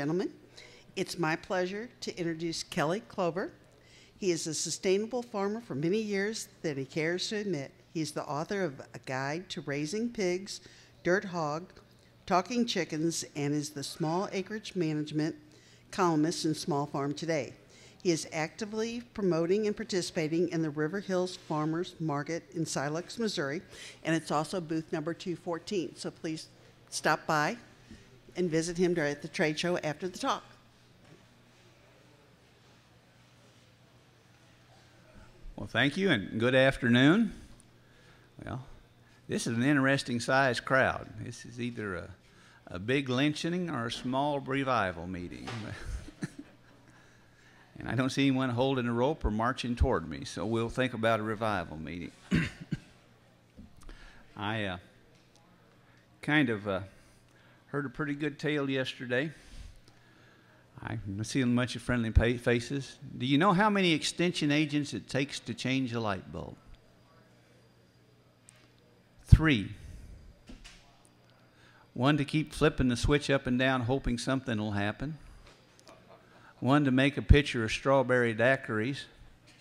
gentlemen. It's my pleasure to introduce Kelly Klober. He is a sustainable farmer for many years than he cares to admit. He's the author of A Guide to Raising Pigs, Dirt Hog, Talking Chickens, and is the small acreage management columnist in Small Farm Today. He is actively promoting and participating in the River Hills Farmers Market in Silex, Missouri, and it's also booth number 214. So please stop by and visit him at the trade show after the talk. Well, thank you and good afternoon. Well, this is an interesting sized crowd. This is either a, a big lynching or a small revival meeting. and I don't see anyone holding a rope or marching toward me, so we'll think about a revival meeting. I uh, kind of uh, heard a pretty good tale yesterday. I'm seeing a bunch of friendly faces. Do you know how many extension agents it takes to change a light bulb? Three. One to keep flipping the switch up and down, hoping something will happen. One to make a pitcher of strawberry daiquiris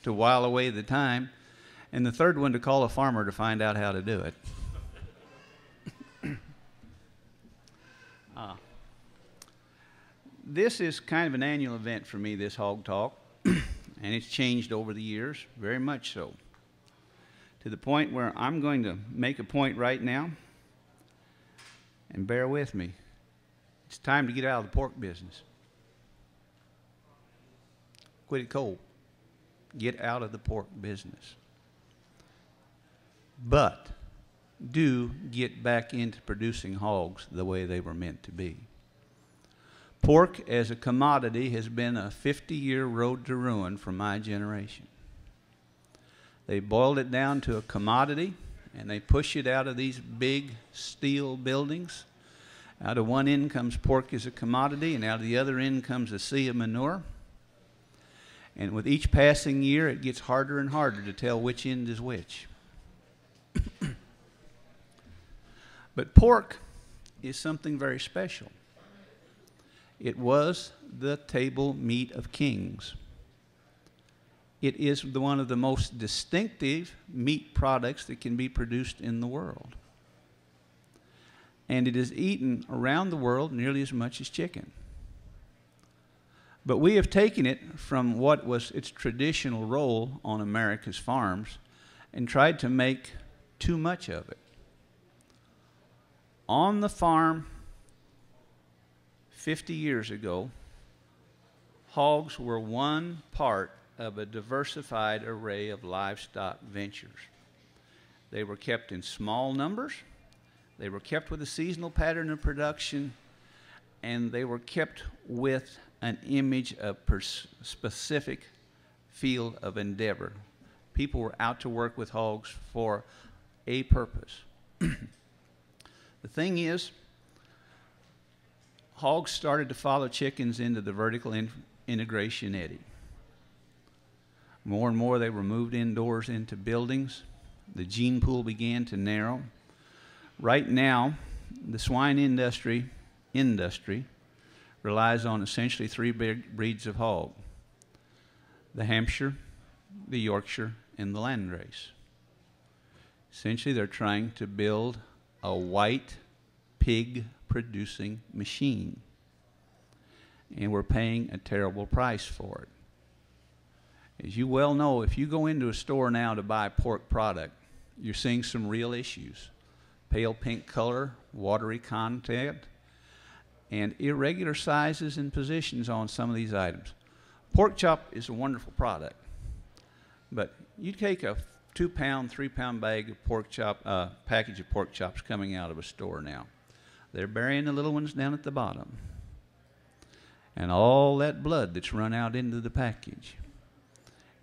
to while away the time. And the third one to call a farmer to find out how to do it. This is kind of an annual event for me, this Hog Talk, and it's changed over the years, very much so, to the point where I'm going to make a point right now, and bear with me. It's time to get out of the pork business. Quit it cold. Get out of the pork business. But do get back into producing hogs the way they were meant to be. Pork as a commodity has been a 50 year road to ruin for my generation. They boiled it down to a commodity and they push it out of these big steel buildings. Out of one end comes pork as a commodity, and out of the other end comes a sea of manure. And with each passing year, it gets harder and harder to tell which end is which. But pork is something very special. It was the table meat of kings. It is one of the most distinctive meat products that can be produced in the world. And it is eaten around the world nearly as much as chicken. But we have taken it from what was its traditional role on America's farms and tried to make too much of it on the farm 50 years ago, hogs were one part of a diversified array of livestock ventures. They were kept in small numbers, they were kept with a seasonal pattern of production, and they were kept with an image of specific field of endeavor. People were out to work with hogs for a purpose. The thing is, hogs started to follow chickens into the vertical in integration eddy. More and more they were moved indoors into buildings. The gene pool began to narrow. Right now, the swine industry industry relies on essentially three big breeds of hog the Hampshire, the Yorkshire, and the Landrace. Essentially, they're trying to build a white pig producing machine. And we're paying a terrible price for it. As you well know, if you go into a store now to buy pork product, you're seeing some real issues. Pale pink color, watery content, and irregular sizes and positions on some of these items. Pork chop is a wonderful product, but you take a two pound, three pound bag of pork chop, uh, package of pork chops coming out of a store now. They're burying the little ones down at the bottom. And all that blood that's run out into the package.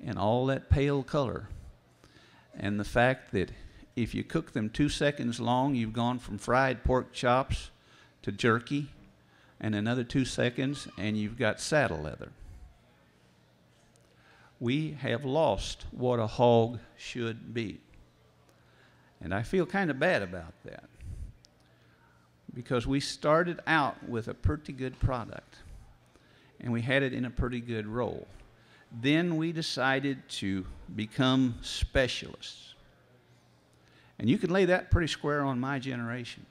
And all that pale color. And the fact that if you cook them two seconds long, you've gone from fried pork chops to jerky, and another two seconds, and you've got saddle leather we have lost what a hog should be. And I feel kind of bad about that because we started out with a pretty good product. and we had it in a pretty good role. Then we decided to become specialists. And you can lay that pretty square on my generation.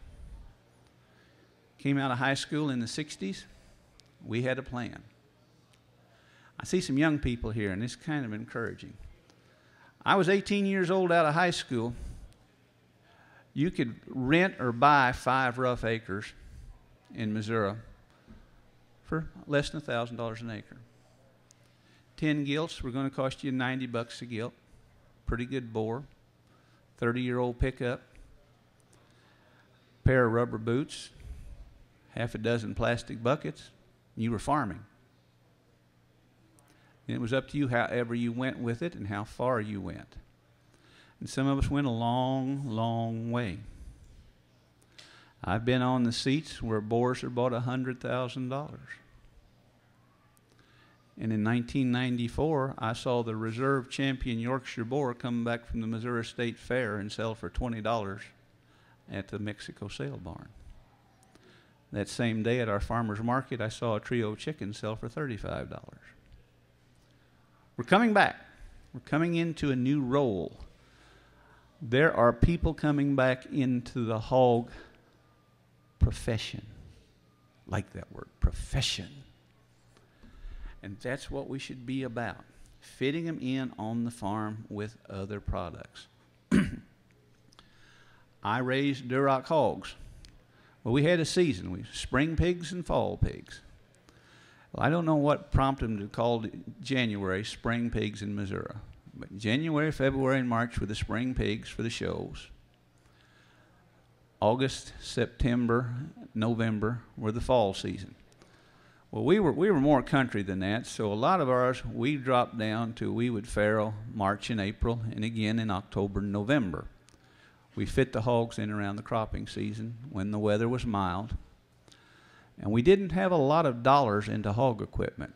Came out of high school in the 60s, we had a plan. I see some young people here, and it's kind of encouraging. I was 18 years old out of high school. You could rent or buy five rough acres in Missouri for less than $1,000 an acre. 10 gilts were going to cost you 90 bucks a gilt. Pretty good boar. 30 year old pickup. Pair of rubber boots. Half a dozen plastic buckets. You were farming. And it was up to you however you went with it and how far you went. And some of us went a long, long way. I've been on the seats where boars are bought $100,000. And in 1994, I saw the reserve champion Yorkshire boar come back from the Missouri State Fair and sell for $20 at the Mexico sale barn. That same day at our farmer's market, I saw a trio of chickens sell for $35. We're coming back. We're coming into a new role. There are people coming back into the hog profession. Like that word, profession. And that's what we should be about fitting them in on the farm with other products. I raised Duroc hogs. Well, we had a season. We spring pigs and fall pigs. Well, I don't know what prompted them to call January spring pigs in Missouri. But January, February, and March were the spring pigs for the shows. August, September, November were the fall season. Well, we were, we were more country than that, so a lot of ours we dropped down to we would farrow March and April and again in October and November. We fit the hogs in around the cropping season when the weather was mild. And we didn't have a lot of dollars into hog equipment.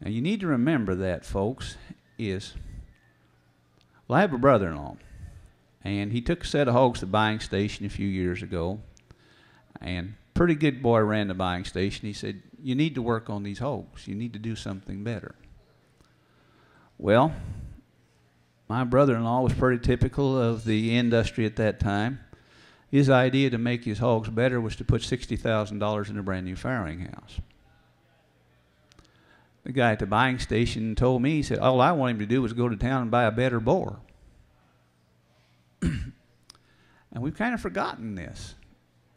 Now you need to remember that, folks, is well, I have a brother in law, and he took a set of hogs to the buying station a few years ago, and pretty good boy ran the buying station. He said, You need to work on these hogs. You need to do something better. Well, my brother in law was pretty typical of the industry at that time. His idea to make his hogs better was to put $60,000 in a brand new farrowing house. The guy at the buying station told me, he said, All I want him to do was go to town and buy a better boar. and we've kind of forgotten this.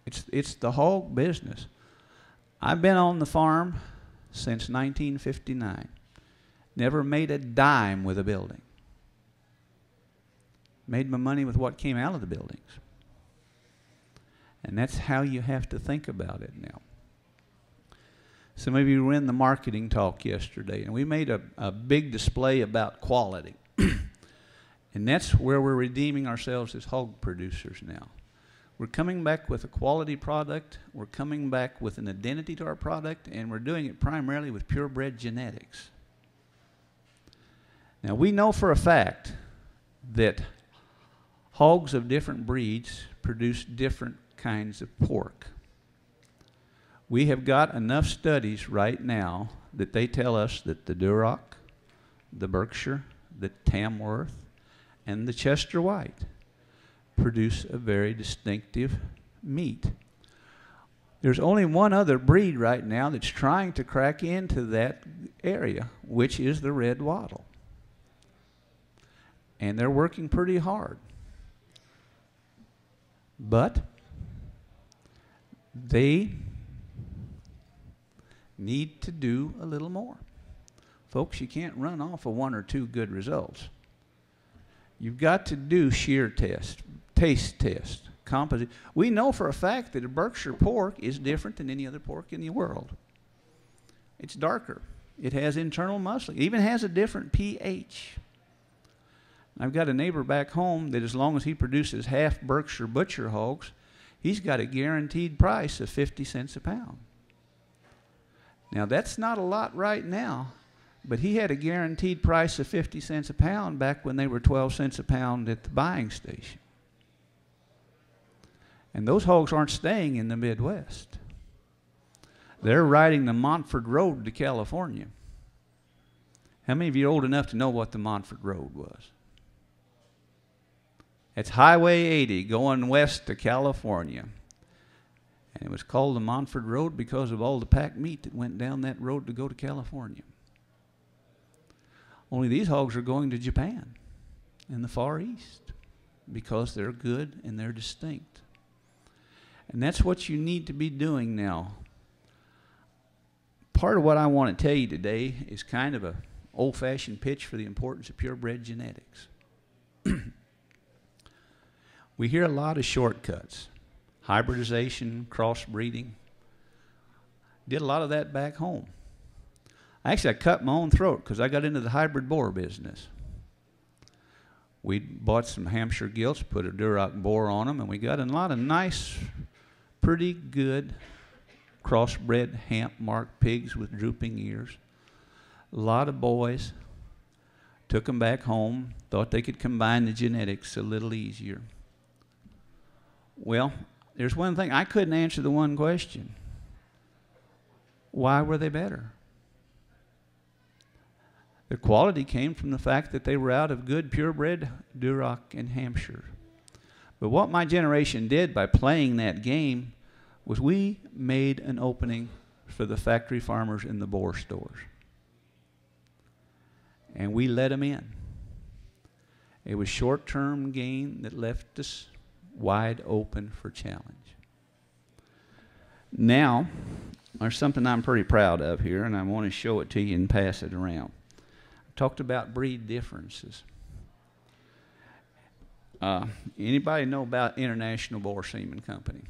It's, it's the hog business. I've been on the farm since 1959. Never made a dime with a building. Made my money with what came out of the buildings. And that's how you have to think about it now. Some of you were in the marketing talk yesterday, and we made a, a big display about quality. and that's where we're redeeming ourselves as hog producers now. We're coming back with a quality product. We're coming back with an identity to our product, and we're doing it primarily with purebred genetics. Now, we know for a fact that hogs of different breeds produce different kinds of pork. We have got enough studies right now that they tell us that the Duroc, the Berkshire, the Tamworth, and the Chester White produce a very distinctive meat. There's only one other breed right now that's trying to crack into that area, which is the red wattle. And they're working pretty hard. But they need to do a little more. Folks, you can't run off of one or two good results. You've got to do shear test, taste test, composite. We know for a fact that a Berkshire pork is different than any other pork in the world. It's darker. It has internal muscle. It even has a different pH. I've got a neighbor back home that as long as he produces half Berkshire butcher hogs, he's got a guaranteed price of 50 cents a pound. Now, that's not a lot right now, but he had a guaranteed price of 50 cents a pound back when they were 12 cents a pound at the buying station. And those hogs aren't staying in the Midwest. They're riding the Montford Road to California. How many of you are old enough to know what the Montford Road was? It's Highway 80 going west to California. And it was called the Montford Road because of all the packed meat that went down that road to go to California. Only these hogs are going to Japan and the Far East because they're good and they're distinct. And that's what you need to be doing now. Part of what I want to tell you today is kind of a old-fashioned pitch for the importance of purebred genetics. we hear a lot of shortcuts. Hybridization, crossbreeding. Did a lot of that back home. Actually, I cut my own throat because I got into the hybrid boar business. We bought some Hampshire gilts, put a Duroc boar on them, and we got a lot of nice, pretty good crossbred hamp marked pigs with drooping ears. A lot of boys took them back home, thought they could combine the genetics a little easier. Well, there's one thing I couldn't answer the one question. Why were they better? Their quality came from the fact that they were out of good purebred Duroc and Hampshire. But what my generation did by playing that game was we made an opening for the factory farmers in the boar stores. And we let them in. It was short term gain that left us wide open for challenge. Now, there's something I'm pretty proud of here, and I want to show it to you and pass it around I talked about breed differences. Uh, anybody know about International Boar Semen Company?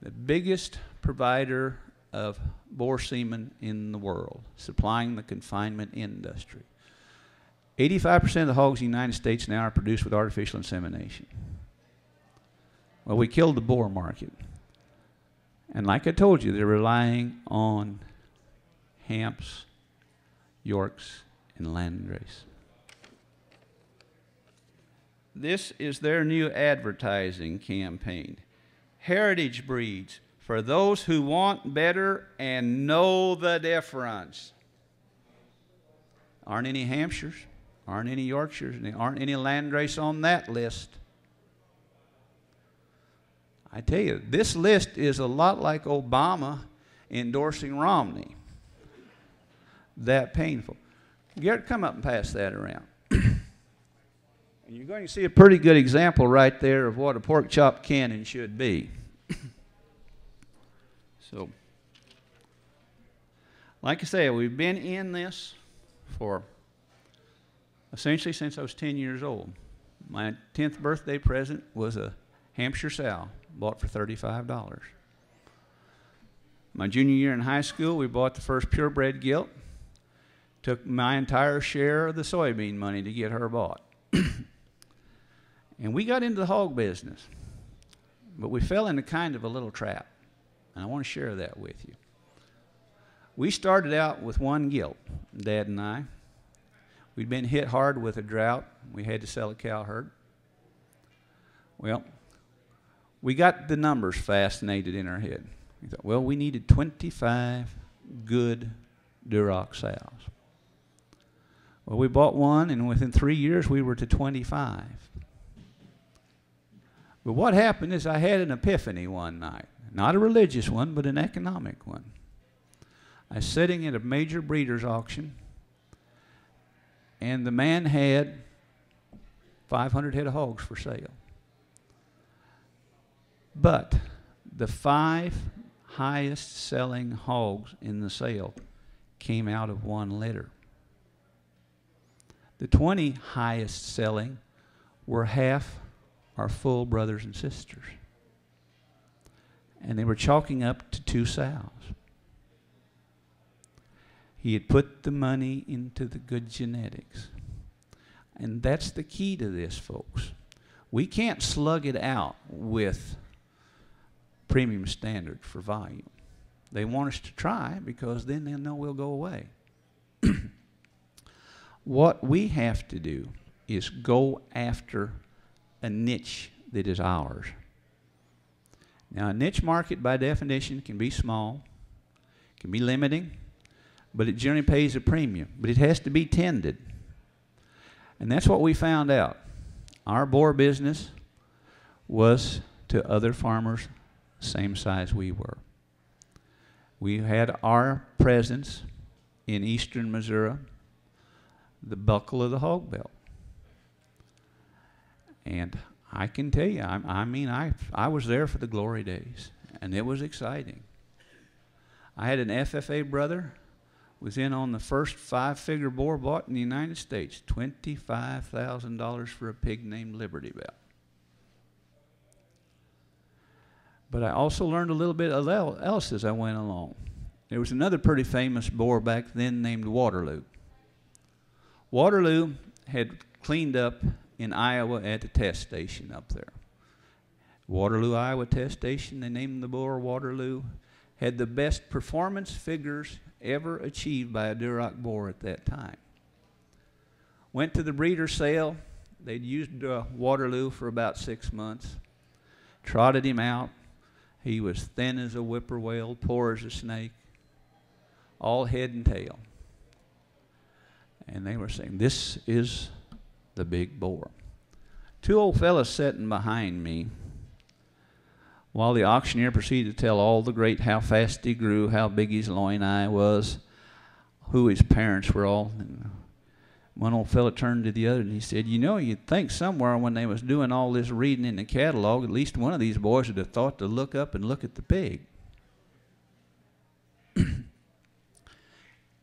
The biggest provider of boar semen in the world, supplying the confinement industry. 85% of the hogs in the United States now are produced with artificial insemination. Well, we killed the boar market. And like I told you, they're relying on Hamps, Yorks, and Landrace. This is their new advertising campaign. Heritage breeds for those who want better and know the difference. Aren't any Hampshires, aren't any Yorkshires, and aren't any Landrace on that list. I tell you, this list is a lot like Obama endorsing Romney. That painful. Garrett, come up and pass that around. and you're going to see a pretty good example right there of what a pork chop can and should be. so, like I say, we've been in this for essentially since I was 10 years old. My 10th birthday present was a Hampshire sow bought for $35. My junior year in high school, we bought the first purebred gilt Took my entire share of the soybean money to get her bought. and we got into the hog business. But we fell into kind of a little trap. And I want to share that with you. We started out with one gilt, Dad and I. We'd been hit hard with a drought. We had to sell a cow herd. Well, we got the numbers fascinated in our head. We thought, well, we needed 25 good Duroc sows. Well, we bought one, and within three years, we were to 25. But what happened is I had an epiphany one night. Not a religious one, but an economic one. I was sitting at a major breeder's auction, and the man had 500 head of hogs for sale. But the five highest selling hogs in the sale came out of one litter. The 20 highest selling were half our full brothers and sisters. And they were chalking up to two sows. He had put the money into the good genetics. And that's the key to this, folks. We can't slug it out with premium standard for volume. They want us to try because then they'll know we'll go away. What we have to do is go after a niche that is ours. Now, a niche market by definition can be small, can be limiting, but it generally pays a premium. But it has to be tended. And that's what we found out. Our boar business was to other farmers same size we were. We had our presence in eastern Missouri, the buckle of the hog belt. And I can tell you, I, I mean, I, I was there for the glory days, and it was exciting. I had an FFA brother was in on the first five-figure boar bought in the United States, $25,000 for a pig named Liberty Bell. But I also learned a little bit else as I went along. There was another pretty famous boar back then named Waterloo. Waterloo had cleaned up in Iowa at the test station up there. Waterloo, Iowa test station, they named the boar Waterloo, had the best performance figures ever achieved by a Duroc boar at that time. Went to the breeder sale. They'd used uh, Waterloo for about six months. Trotted him out. He was thin as a whippoorwill, poor as a snake, all head and tail. And they were saying, This is the big boar. Two old fellows sitting behind me while the auctioneer proceeded to tell all the great how fast he grew, how big his loin eye was, who his parents were all. And one old fellow turned to the other and he said, You know, you'd think somewhere when they was doing all this reading in the catalog, at least one of these boys would have thought to look up and look at the pig.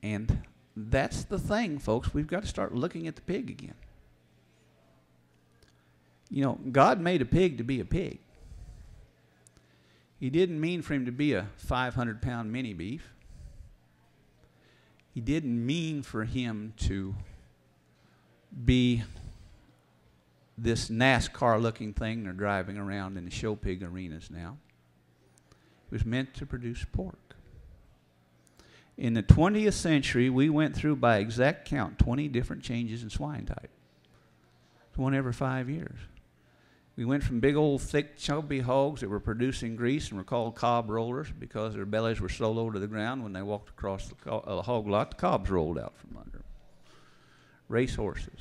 and that's the thing, folks. We've got to start looking at the pig again. You know, God made a pig to be a pig. He didn't mean for him to be a 500 pound mini beef. He didn't mean for him to be this NASCAR looking thing they're driving around in the show pig arenas now. It was meant to produce pork. In the 20th century, we went through, by exact count, 20 different changes in swine type. One every five years. We went from big old thick chubby hogs that were producing grease and were called cob rollers because their bellies were so low to the ground when they walked across the co- uh, hog lot, the cobs rolled out from under them. Race horses.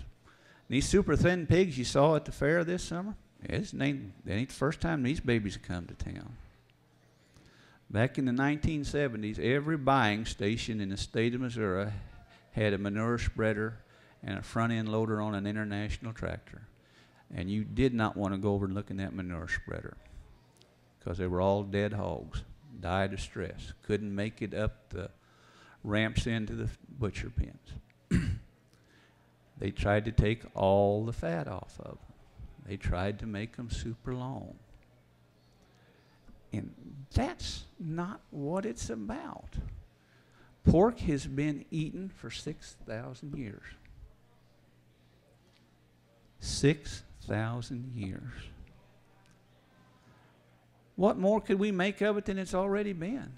these super thin pigs you saw at the fair this summer, it's named, it ain't the first time these babies have come to town. Back in the 1970s, every buying station in the state of Missouri had a manure spreader and a front end loader on an international tractor and you did not want to go over and look in that manure spreader because they were all dead hogs, died of stress, couldn't make it up the ramps into the butcher pens. They tried to take all the fat off of them. They tried to make them super long. And that's not what it's about. Pork has been eaten for 6,000 years. Six thousand years. What more could we make of it than it's already been?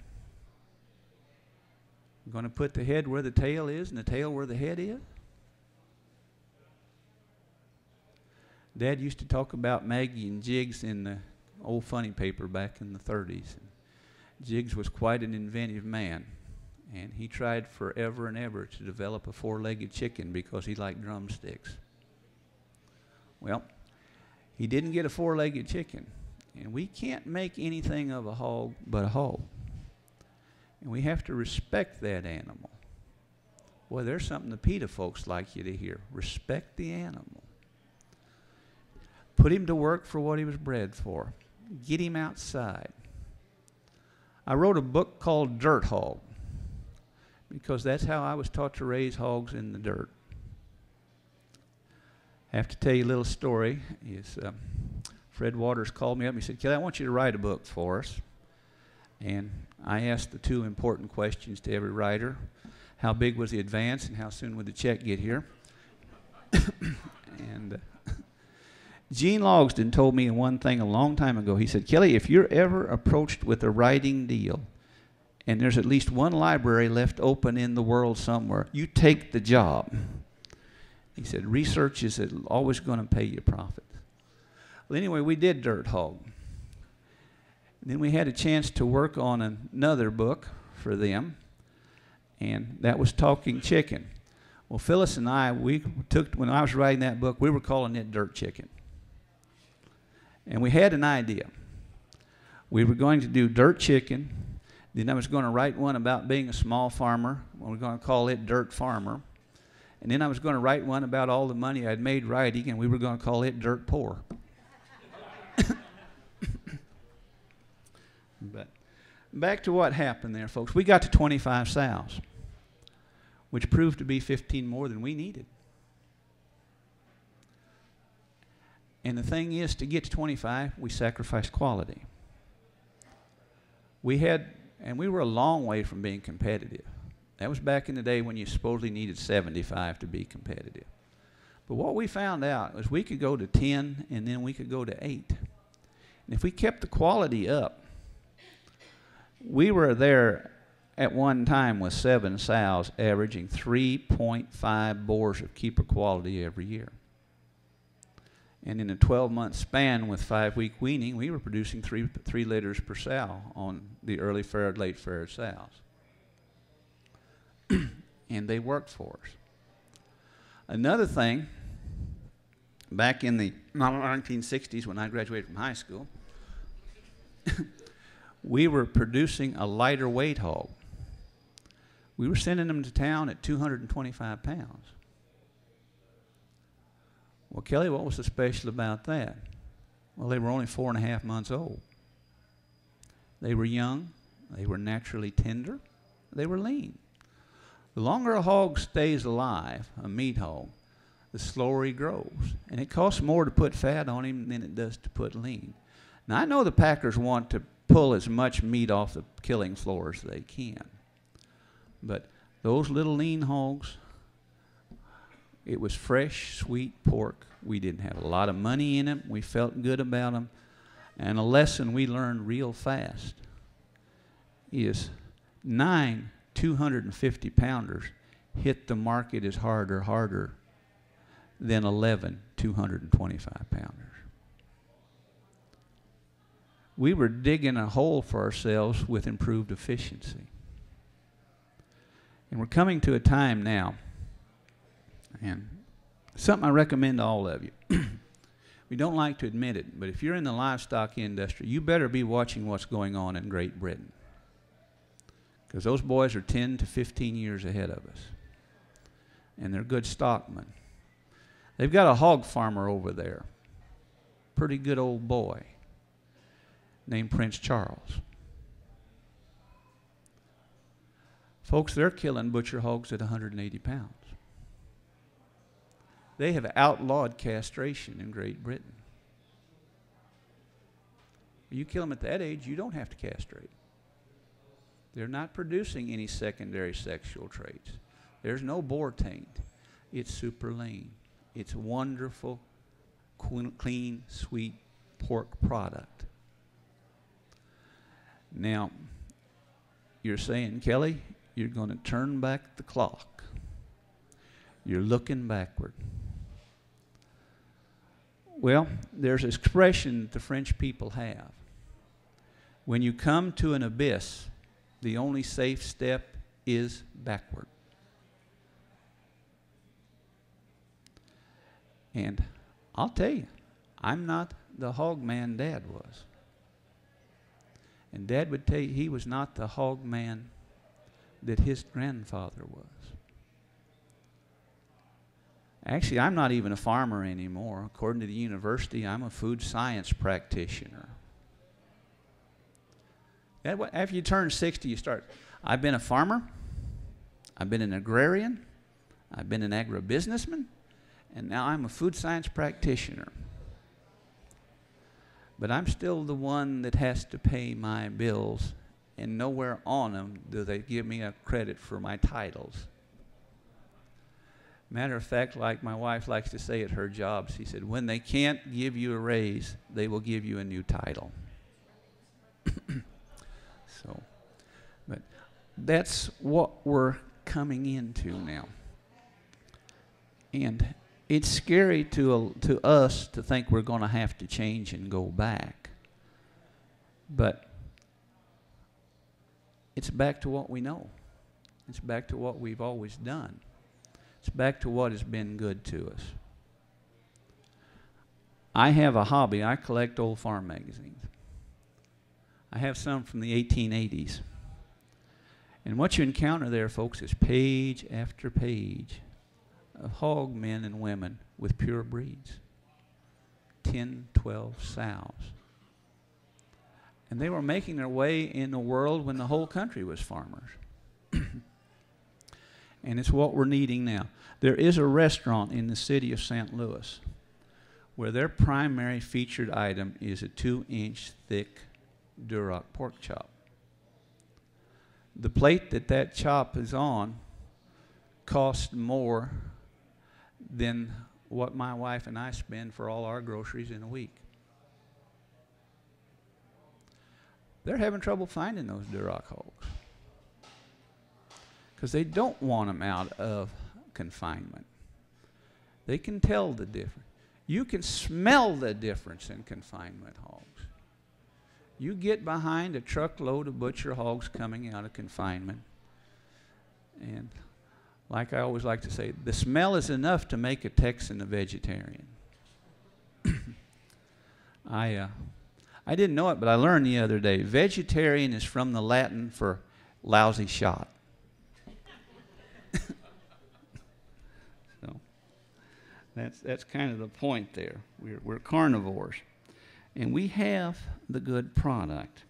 We're going to put the head where the tail is and the tail where the head is? Dad used to talk about Maggie and Jiggs in the old funny paper back in the 30s. Jiggs was quite an inventive man, and he tried forever and ever to develop a four legged chicken because he liked drumsticks. Well, he didn't get a four legged chicken. And we can't make anything of a hog but a hog. And we have to respect that animal. Well, there's something the PETA folks like you to hear. Respect the animal. Put him to work for what he was bred for. Get him outside. I wrote a book called Dirt Hog because that's how I was taught to raise hogs in the dirt. I have to tell you a little story. Is uh, Fred Waters called me up and he said, Kelly, I want you to write a book for us. And I asked the two important questions to every writer how big was the advance and how soon would the check get here? and uh, Gene Logsdon told me one thing a long time ago. He said, Kelly, if you're ever approached with a writing deal and there's at least one library left open in the world somewhere, you take the job. He said, research is always going to pay you profit. Well, anyway, we did Dirt Hog. Then we had a chance to work on another book for them. and that was Talking Chicken. Well, Phyllis and I, we took, when I was writing that book, we were calling it Dirt Chicken. And we had an idea. We were going to do Dirt Chicken, then I was going to write one about being a small farmer. We were going to call it Dirt Farmer. And then I was going to write one about all the money I'd made writing, and we were going to call it Dirt Poor. but back to what happened there, folks. We got to 25 sows, which proved to be 15 more than we needed. And the thing is, to get to 25, we sacrificed quality. We had, and we were a long way from being competitive. That was back in the day when you supposedly needed 75 to be competitive. But what we found out was we could go to 10 and then we could go to 8. And if we kept the quality up, we were there at one time with seven sows averaging 3.5 boars of keeper quality every year. And in a 12 month span with five week weaning, we were producing three, three litters per sow on the early fair, late fair sows. and they worked for us. Another thing, back in the 1960s when I graduated from high school, we were producing a lighter weight hog. We were sending them to town at 225 pounds. Well, Kelly, what was so special about that? Well, they were only four and a half months old. They were young, they were naturally tender, they were lean. The longer a hog stays alive, a meat hog, the slower he grows. And it costs more to put fat on him than it does to put lean. Now, I know the packers want to pull as much meat off the killing floor as they can. But those little lean hogs, it was fresh, sweet pork. We didn't have a lot of money in them. We felt good about them. And a lesson we learned real fast is nine 250 pounders hit the market as harder, harder than 11 225 pounders. We were digging a hole for ourselves with improved efficiency. And we're coming to a time now, and something I recommend to all of you. we don't like to admit it, but if you're in the livestock industry, you better be watching what's going on in Great Britain because those boys are 10 to 15 years ahead of us. And they're good stockmen. They've got a hog farmer over there, pretty good old boy, named Prince Charles. Folks, they're killing butcher hogs at 180 pounds. They have outlawed castration in Great Britain. You kill them at that age, you don't have to castrate. They're not producing any secondary sexual traits. There's no boar taint. It's super lean. It's wonderful, clean, sweet pork product. Now, you're saying, Kelly, you're going to turn back the clock. You're looking backward. Well, there's an expression that the French people have. When you come to an abyss, the only safe step is backward. And I'll tell you, I'm not the hog man Dad was. And Dad would tell you he was not the hog man that his grandfather was. Actually, I'm not even a farmer anymore. According to the university, I'm a food science practitioner. After you turn 60, you start. I've been a farmer, I've been an agrarian, I've been an agribusinessman, and now I'm a food science practitioner. But I'm still the one that has to pay my bills, and nowhere on them do they give me a credit for my titles. Matter of fact, like my wife likes to say at her job, she said, when they can't give you a raise, they will give you a new title. So, but that's what we're coming into now. And it's scary to, uh, to us to think we're going to have to change and go back. But it's back to what we know. It's back to what we've always done. It's back to what has been good to us. I have a hobby. I collect old farm magazines. I have some from the 1880s. And what you encounter there, folks, is page after page of hog men and women with pure breeds 10, 12 sows. And they were making their way in the world when the whole country was farmers. and it's what we're needing now. There is a restaurant in the city of St. Louis where their primary featured item is a two inch thick Duroc pork chop. The plate that that chop is on costs more than what my wife and I spend for all our groceries in a week. They're having trouble finding those Duroc hogs because they don't want them out of confinement. They can tell the difference. You can smell the difference in confinement hogs. You get behind a truckload of butcher hogs coming out of confinement, and like I always like to say, the smell is enough to make a Texan a vegetarian. I, uh, I didn't know it, but I learned the other day. Vegetarian is from the Latin for lousy shot. That's, that's kind of the point there. We're, we're carnivores. And we have the good product.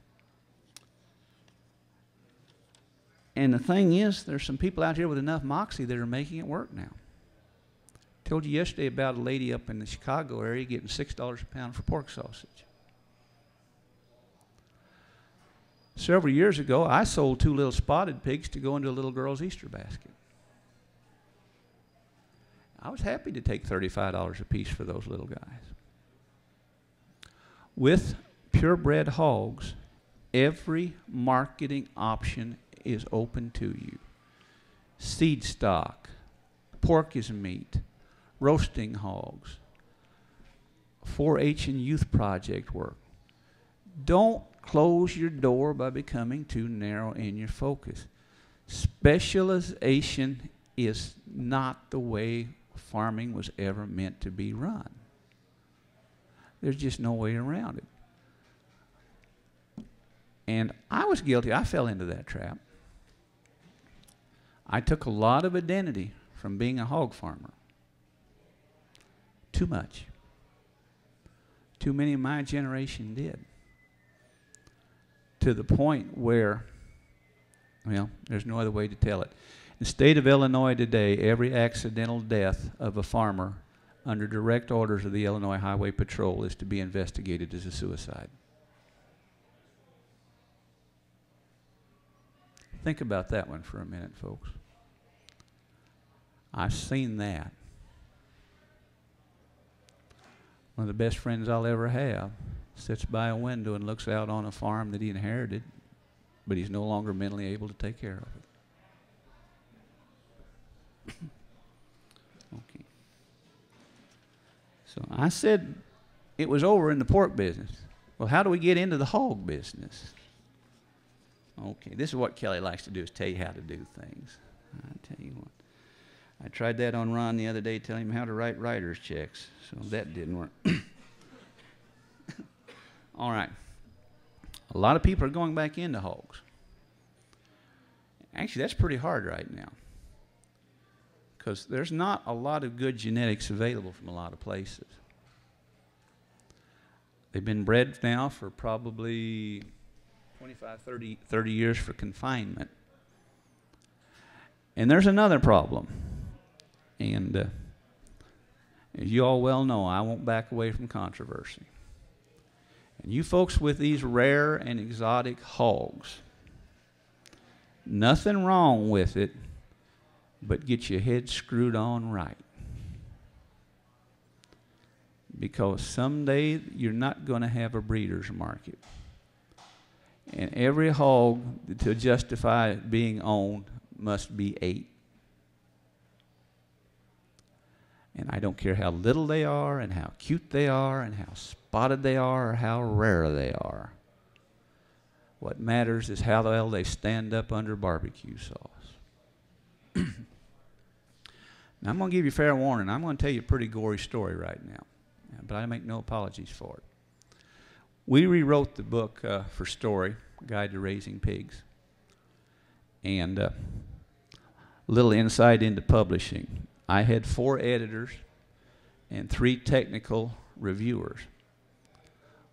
And the thing is, there's some people out here with enough moxie that are making it work now. Told you yesterday about a lady up in the Chicago area getting six dollars a pound for pork sausage. Several years ago, I sold two little spotted pigs to go into a little girl's Easter basket. I was happy to take $35 a piece for those little guys. With purebred hogs, every marketing option is open to you. Seed stock, pork is meat, roasting hogs, 4-H and youth project work. Don't close your door by becoming too narrow in your focus. Specialization is not the way farming was ever meant to be run. There's just no way around it. And I was guilty. I fell into that trap. I took a lot of identity from being a hog farmer. Too much. Too many of my generation did. To the point where, well, there's no other way to tell it. The state of Illinois today, every accidental death of a farmer under direct orders of the Illinois Highway Patrol is to be investigated as a suicide. Think about that one for a minute, folks. I've seen that. One of the best friends I'll ever have sits by a window and looks out on a farm that he inherited, but he's no longer mentally able to take care of it. Okay. So I said it was over in the pork business. Well, how do we get into the hog business? Okay, this is what Kelly likes to do is tell you how to do things. I tell you what. I tried that on Ron the other day, telling him how to write writer's checks. So that didn't work. All right. A lot of people are going back into hogs. Actually, that's pretty hard right now. Because there's not a lot of good genetics available from a lot of places. They've been bred now for probably 25, 30, 30 years for confinement. And there's another problem. And uh, as you all well know, I won't back away from controversy. And you folks with these rare and exotic hogs, nothing wrong with it, but get your head screwed on right. Because someday you're not going to have a breeder's market. And every hog to justify being owned must be ate. And I don't care how little they are, and how cute they are, and how spotted they are, or how rare they are. What matters is how well they stand up under barbecue sauce. Now, I'm going to give you fair warning. I'm going to tell you a pretty gory story right now, but I make no apologies for it. We rewrote the book uh, for Storey, Guide to Raising Pigs. And uh, a little insight into publishing. I had four editors and three technical reviewers.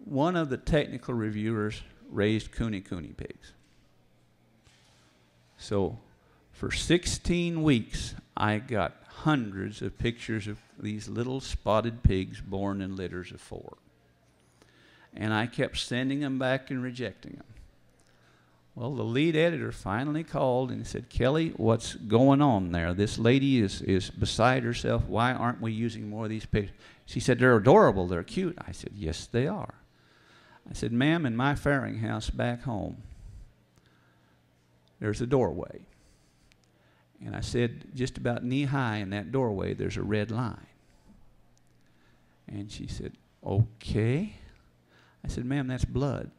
One of the technical reviewers raised Kune Kune pigs. So for 16 weeks, I got hundreds of pictures of these little spotted pigs born in litters of four. And I kept sending them back and rejecting them. Well, the lead editor finally called and said, Kelly, what's going on there? This lady is, is beside herself. Why aren't we using more of these pictures? She said, They're adorable. They're cute. I said, Yes, they are. I said, Ma'am, in my farrowing house back home, there's a doorway. And I said, just about knee high in that doorway, there's a red line. And she said, Okay. I said, Ma'am, that's blood.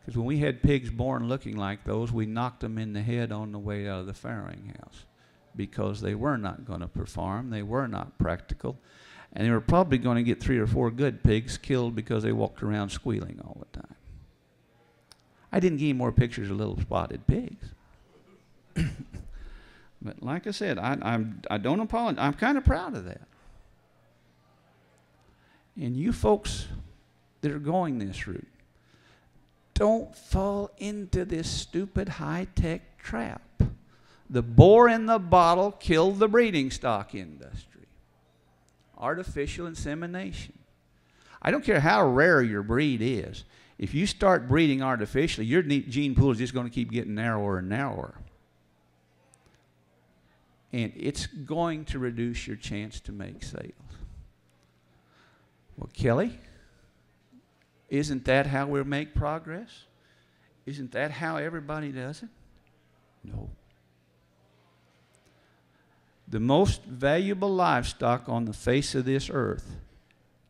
Because when we had pigs born looking like those, we knocked them in the head on the way out of the farrowing house because they were not going to perform, they were not practical, and they were probably going to get three or four good pigs killed because they walked around squealing all the time. I didn't give you more pictures of little spotted pigs. but like I said, I, I'm, I don't apologize. I'm kind of proud of that. And you folks that are going this route, don't fall into this stupid high tech trap. The boar in the bottle killed the breeding stock industry. Artificial insemination. I don't care how rare your breed is. If you start breeding artificially, your gene pool is just going to keep getting narrower and narrower. And it's going to reduce your chance to make sales. Well, Kelly, isn't that how we make progress? Isn't that how everybody does it? No. The most valuable livestock on the face of this earth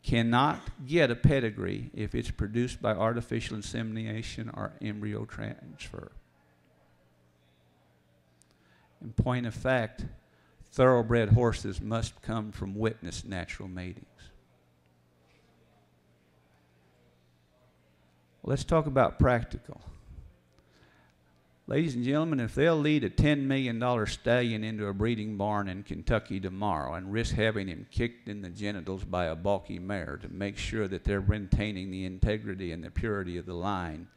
cannot get a pedigree if it's produced by artificial insemination or embryo transfer. In point of fact, thoroughbred horses must come from witnessed natural matings. Let's talk about practical. Ladies and gentlemen, if they'll lead a $10 million stallion into a breeding barn in Kentucky tomorrow and risk having him kicked in the genitals by a balky mare to make sure that they're maintaining the integrity and the purity of the line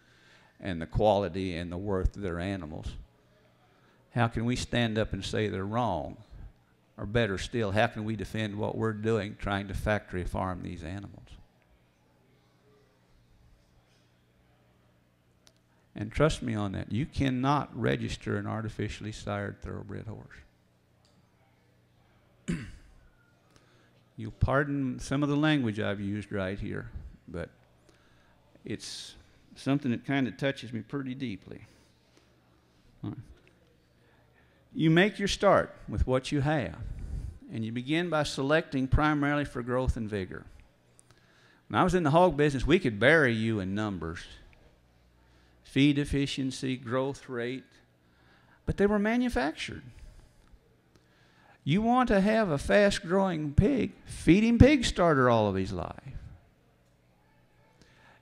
and the quality and the worth of their animals, how can we stand up and say they're wrong? Or better still, how can we defend what we're doing trying to factory farm these animals? And trust me on that. You cannot register an artificially sired thoroughbred horse. You'll pardon some of the language I've used right here, but it's something that kind of touches me pretty deeply. You make your start with what you have, and you begin by selecting primarily for growth and vigor. When I was in the hog business, we could bury you in numbers feed efficiency, growth rate, but they were manufactured. You want to have a fast growing pig, feed him pig starter all of his life.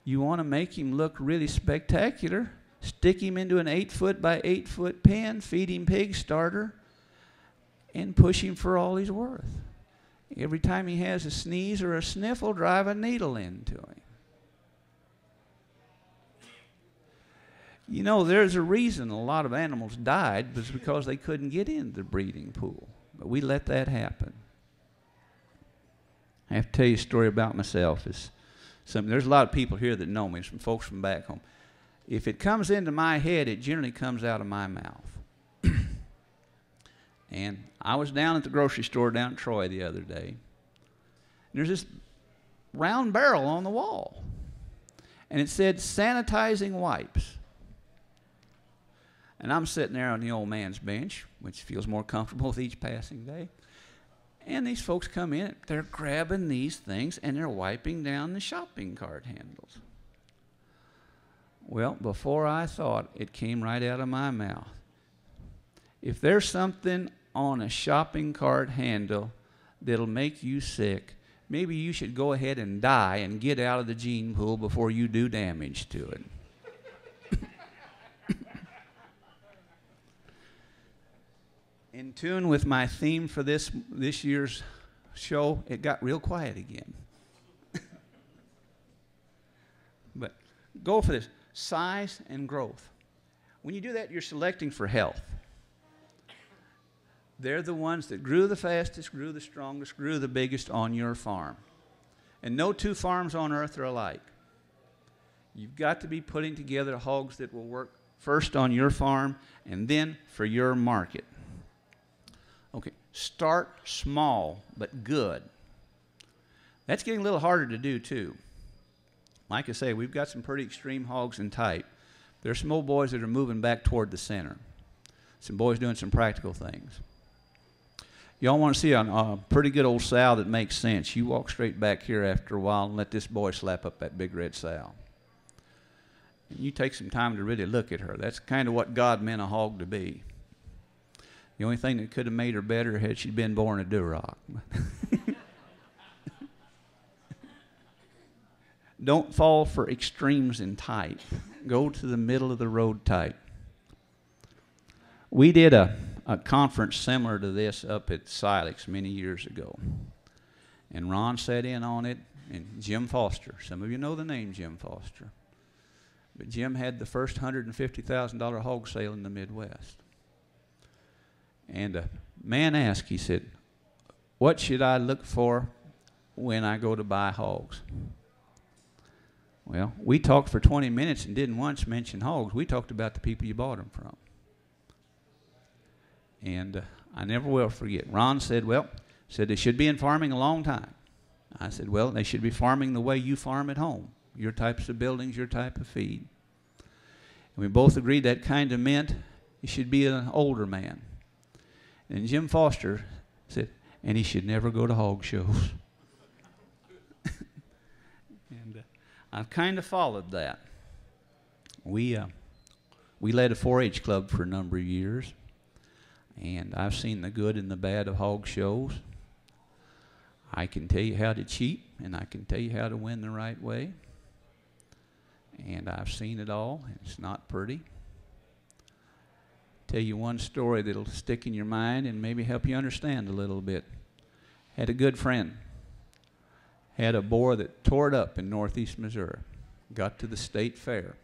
You want to make him look really spectacular, stick him into an eight foot by eight foot pen, feed him pig starter, and push him for all he's worth. Every time he has a sneeze or a sniffle, drive a needle into him. You know, there's a reason a lot of animals died was because they couldn't get in the breeding pool. But we let that happen. I have to tell you a story about myself. It's something, there's a lot of people here that know me, some folks from back home. If it comes into my head, it generally comes out of my mouth. and I was down at the grocery store down in Troy the other day. there's this round barrel on the wall. And it said sanitizing wipes. And I'm sitting there on the old man's bench, which feels more comfortable with each passing day. And these folks come in, they're grabbing these things and they're wiping down the shopping cart handles. Well, before I thought, it came right out of my mouth. If there's something on a shopping cart handle that'll make you sick, maybe you should go ahead and die and get out of the gene pool before you do damage to it. In tune with my theme for this, this year's show, it got real quiet again. but go for this size and growth. When you do that, you're selecting for health. They're the ones that grew the fastest, grew the strongest, grew the biggest on your farm. And no two farms on earth are alike. You've got to be putting together hogs that will work first on your farm and then for your market. Okay, start small but good. That's getting a little harder to do too. Like I say, we've got some pretty extreme hogs in type. There's some old boys that are moving back toward the center. Some boys doing some practical things. Y'all want to see a, a pretty good old sow that makes sense. You walk straight back here after a while and let this boy slap up that big red sow. And you take some time to really look at her. That's kind of what God meant a hog to be. The only thing that could have made her better had she been born a Duroc. Don't fall for extremes in type. Go to the middle of the road type. We did a, a conference similar to this up at Silex many years ago. And Ron sat in on it, and Jim Foster. Some of you know the name Jim Foster. But Jim had the first $150,000 hog sale in the Midwest. And a man asked, he said, What should I look for when I go to buy hogs? Well, we talked for 20 minutes and didn't once mention hogs. We talked about the people you bought them from. And uh, I never will forget. Ron said, Well, said they should be in farming a long time. I said, Well, they should be farming the way you farm at home your types of buildings, your type of feed. And we both agreed that kind of meant he should be an older man. And Jim Foster said, and he should never go to hog shows. and uh, I've kind of followed that. We, uh, we led a 4 H club for a number of years, and I've seen the good and the bad of hog shows. I can tell you how to cheat, and I can tell you how to win the right way. And I've seen it all. It's not pretty. Tell you one story that'll stick in your mind and maybe help you understand a little bit. Had a good friend. Had a boar that tore it up in northeast Missouri. Got to the state fair.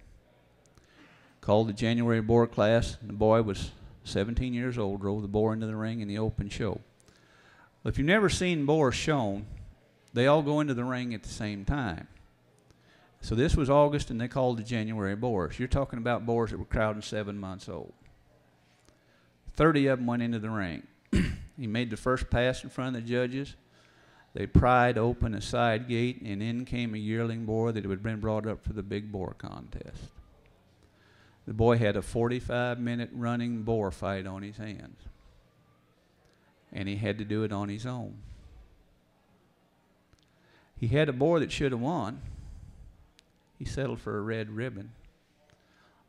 Called the January boar class. And the boy was 17 years old, drove the boar into the ring in the open show. Well, if you've never seen boars shown, they all go into the ring at the same time. So this was August, and they called the January boars. You're talking about boars that were crowding seven months old. 30 of them went into the ring. he made the first pass in front of the judges. They pried open a side gate, and in came a yearling boar that had been brought up for the big boar contest. The boy had a 45 minute running boar fight on his hands, and he had to do it on his own. He had a boar that should have won. He settled for a red ribbon.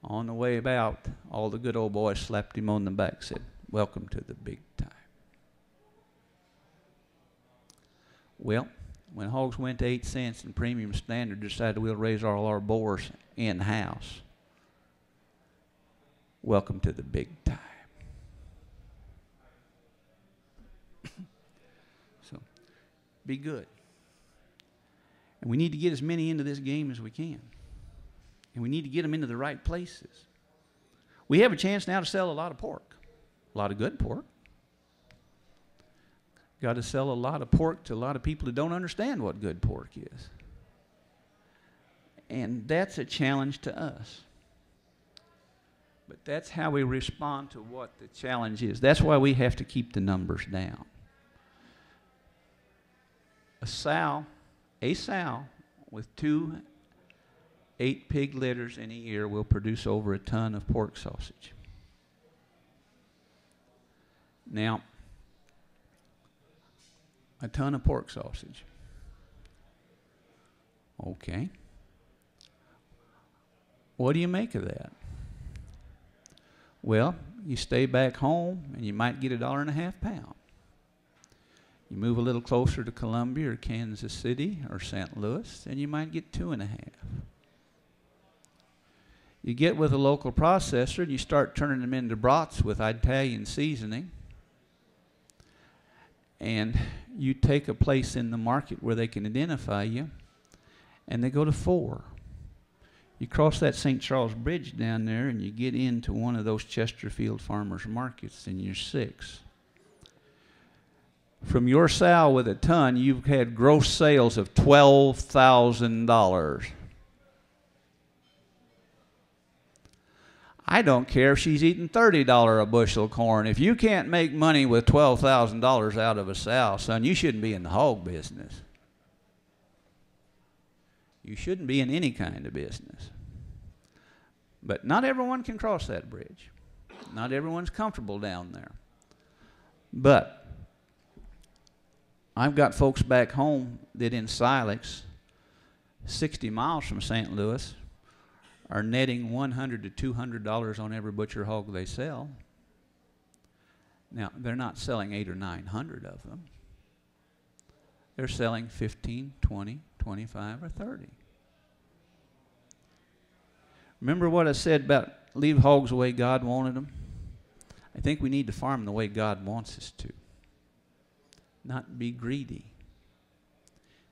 On the way about, all the good old boys slapped him on the back, said, Welcome to the big time. Well, when hogs went to eight cents and premium standard decided we'll raise all our boars in house. Welcome to the big time. so, be good. And we need to get as many into this game as we can. And we need to get them into the right places. We have a chance now to sell a lot of pork, a lot of good pork. Got to sell a lot of pork to a lot of people who don't understand what good pork is. And that's a challenge to us. But that's how we respond to what the challenge is. That's why we have to keep the numbers down. A sow, a sow with two eight pig litters in a year will produce over a ton of pork sausage. Now, a ton of pork sausage. Okay. What do you make of that? Well, you stay back home and you might get a dollar and a half pound. You move a little closer to Columbia or Kansas City or St. Louis, and you might get two and a half. You get with a local processor and you start turning them into brats with Italian seasoning. And you take a place in the market where they can identify you, and they go to four. You cross that St. Charles Bridge down there, and you get into one of those Chesterfield farmers markets, and you're six. From your sow with a ton, you've had gross sales of $12,000. I don't care if she's eating $30 a bushel corn. If you can't make money with $12,000 out of a sow, son, you shouldn't be in the hog business. You shouldn't be in any kind of business. But not everyone can cross that bridge. Not everyone's comfortable down there. But I've got folks back home that in Silex, 60 miles from St. Louis, are netting 100 to 200 dollars on every butcher hog they sell. Now, they're not selling 8 or 900 of them. They're selling 15, 20, 25 or 30. Remember what I said about leave hogs the way God wanted them? I think we need to farm the way God wants us to, not be greedy.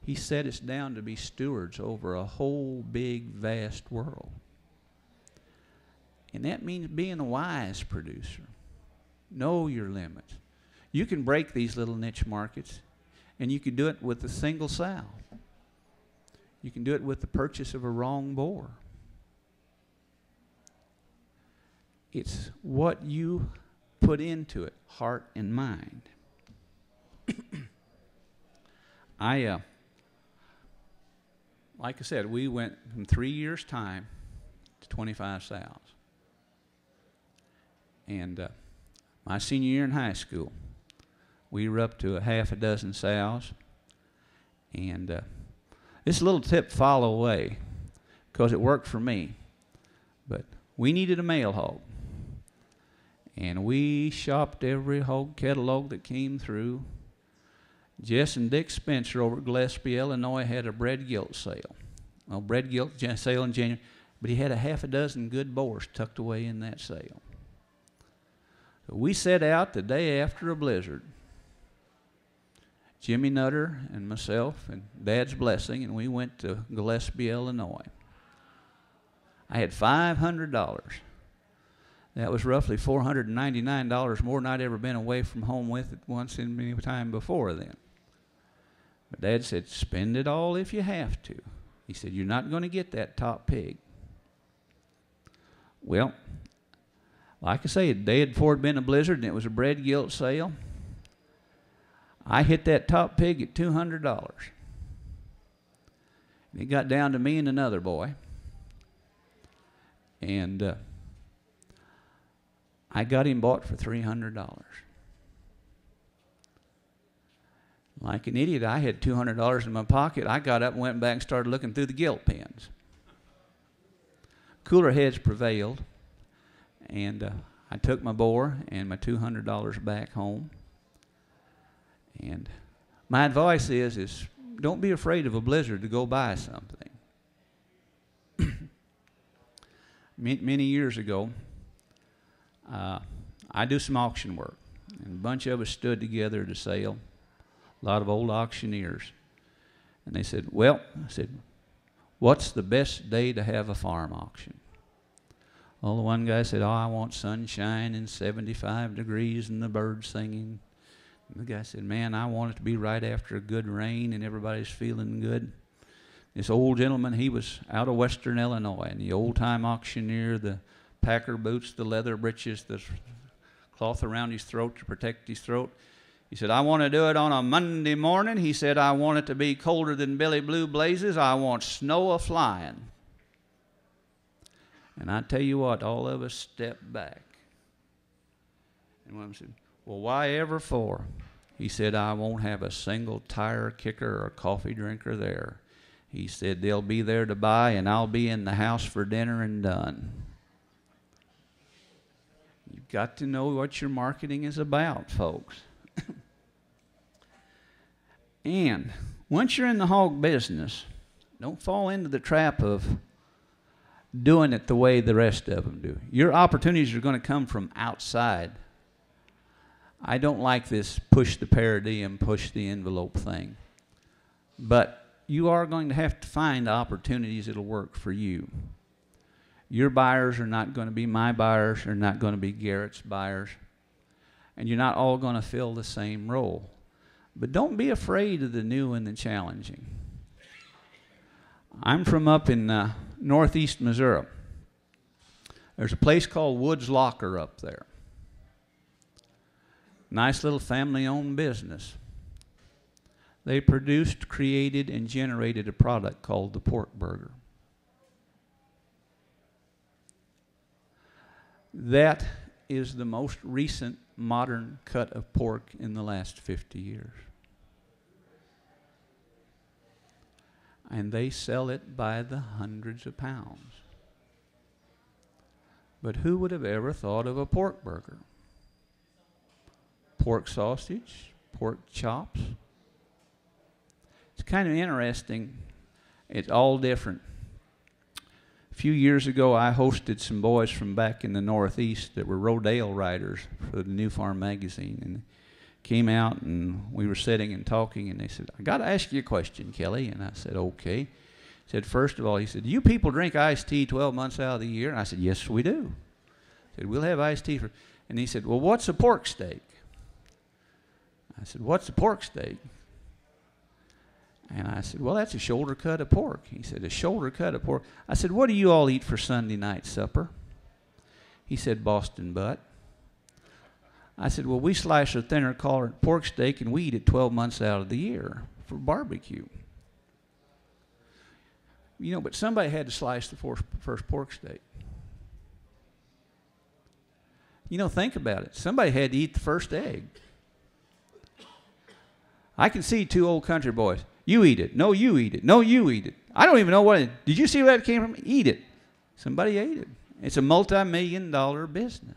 He set us down to be stewards over a whole big, vast world. And that means being a wise producer. Know your limits. You can break these little niche markets, and you can do it with a single sow. You can do it with the purchase of a wrong boar. It's what you put into it, heart and mind. I, uh, like I said, we went from three years' time to 25 sows. And uh, my senior year in high school, we were up to a half a dozen sows. And uh, this little tip follow away because it worked for me. But we needed a male hog. And we shopped every hog catalog that came through. Jess and Dick Spencer over at Gillespie, Illinois had a bred gilt sale. Well, bred gilt sale in January, but he had a half a dozen good boars tucked away in that sale. We set out the day after a blizzard. Jimmy Nutter and myself and Dad's blessing, and we went to Gillespie, Illinois. I had $500. That was roughly $499 more than I'd ever been away from home with it once in any time before then. But Dad said, spend it all if you have to. He said, you're not going to get that top pig. Well, like I say, the day before had been a blizzard and it was a bred gilt sale. I hit that top pig at $200. And it got down to me and another boy. And uh, I got him bought for $300. Like an idiot, I had $200 in my pocket. I got up and went back and started looking through the gilt pens. Cooler heads prevailed. And uh, I took my boar and my $200 back home. And my advice is, is don't be afraid of a blizzard to go buy something. Many years ago, uh, I do some auction work, and a bunch of us stood together to sell. A lot of old auctioneers, and they said, "Well," I said, "What's the best day to have a farm auction?" Well, the one guy said, Oh, I want sunshine and 75 degrees and the birds singing. And the guy said, Man, I want it to be right after a good rain and everybody's feeling good. This old gentleman, he was out of western Illinois, and the old time auctioneer, the packer boots, the leather breeches, the cloth around his throat to protect his throat. He said, I want to do it on a Monday morning. He said, I want it to be colder than Billy Blue blazes. I want snow a flying. And I tell you what, all of us stepped back. And one said, Well, why ever for? He said, I won't have a single tire kicker or coffee drinker there. He said, They'll be there to buy, and I'll be in the house for dinner and done. You've got to know what your marketing is about, folks. and once you're in the hog business, don't fall into the trap of doing it the way the rest of them do. Your opportunities are going to come from outside. I don't like this push the paradigm, push the envelope thing. But you are going to have to find opportunities that'll work for you. Your buyers are not going to be my buyers, they're not going to be Garrett's buyers. And you're not all going to fill the same role. But don't be afraid of the new and the challenging. I'm from up in uh, northeast Missouri. There's a place called Woods Locker up there. Nice little family owned business. They produced, created, and generated a product called the pork burger. That is the most recent modern cut of pork in the last 50 years. And they sell it by the hundreds of pounds. But who would have ever thought of a pork burger? Pork sausage, pork chops. It's kind of interesting. It's all different. A few years ago, I hosted some boys from back in the Northeast that were rodale riders for the New Farm magazine, and came out and we were sitting and talking, and they said, "I got to ask you a question, Kelly." And I said, "Okay." He said, first of all, he said, "Do you people drink iced tea 12 months out of the year?" And I said, "Yes, we do." He said, "We'll have iced tea for," and he said, "Well, what's a pork steak?" I said, "What's a pork steak?" And I said, Well, that's a shoulder cut of pork. He said, A shoulder cut of pork. I said, What do you all eat for Sunday night supper? He said, Boston butt. I said, Well, we slice a thinner colored pork steak and we eat it 12 months out of the year for barbecue. You know, but somebody had to slice the first pork steak. You know, think about it. Somebody had to eat the first egg. I can see two old country boys. You eat it. No, you eat it. No, you eat it. I don't even know what it Did you see where that came from? Eat it. Somebody ate it. It's a multi million dollar business.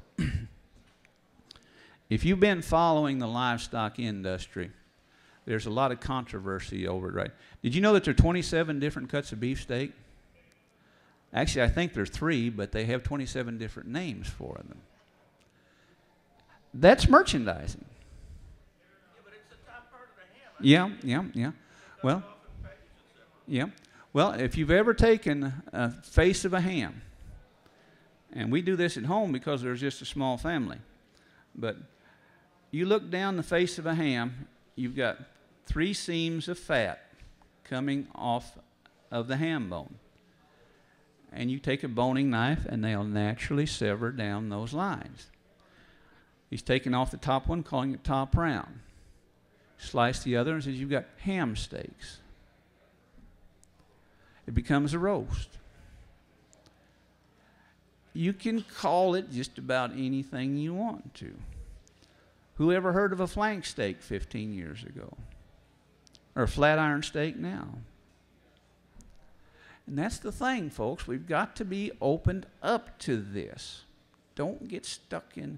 if you've been following the livestock industry, there's a lot of controversy over it, right? Did you know that there are 27 different cuts of beefsteak? Actually, I think there's three, but they have 27 different names for them. That's merchandising. Yeah, yeah, yeah. Well, yeah. Well, if you've ever taken a face of a ham, and we do this at home because there's just a small family, but you look down the face of a ham, you've got three seams of fat coming off of the ham bone. And you take a boning knife, and they'll naturally sever down those lines. He's taking off the top one, calling it top round. Slice the other and says, You've got ham steaks it becomes a roast. You can call it just about anything you want to. Who ever heard of a flank steak 15 years ago? Or a flat iron steak now? And that's the thing, folks. We've got to be opened up to this. Don't get stuck in.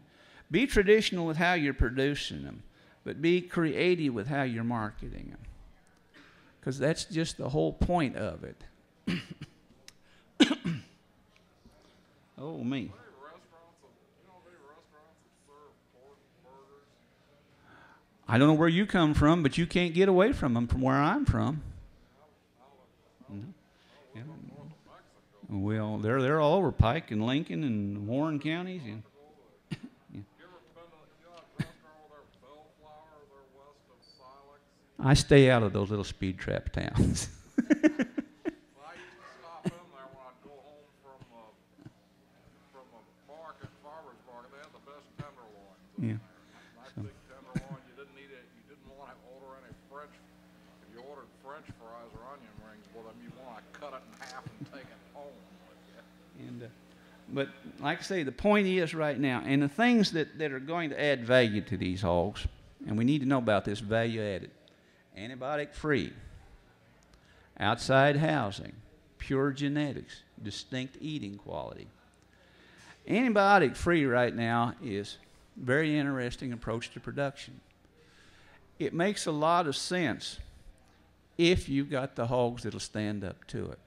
Be traditional with how you're producing them, but be creative with how you're marketing them. Because that's just the whole point of it. oh, me. I don't know where you come from, but you can't get away from them from where I'm from. Mm-hmm. Yeah. Well, they're they're all over Pike and Lincoln and Warren counties. And. I stay out of those little speed trap towns. with them, you wanna cut it in half and take it home with you. And, uh, but like I say, the point is right now, and the things that, that are going to add value to these hogs, and we need to know about this value added antibiotic free, outside housing, pure genetics, distinct eating quality. Antibiotic free right now is very interesting approach to production. It makes a lot of sense if you've got the hogs that'll stand up to it.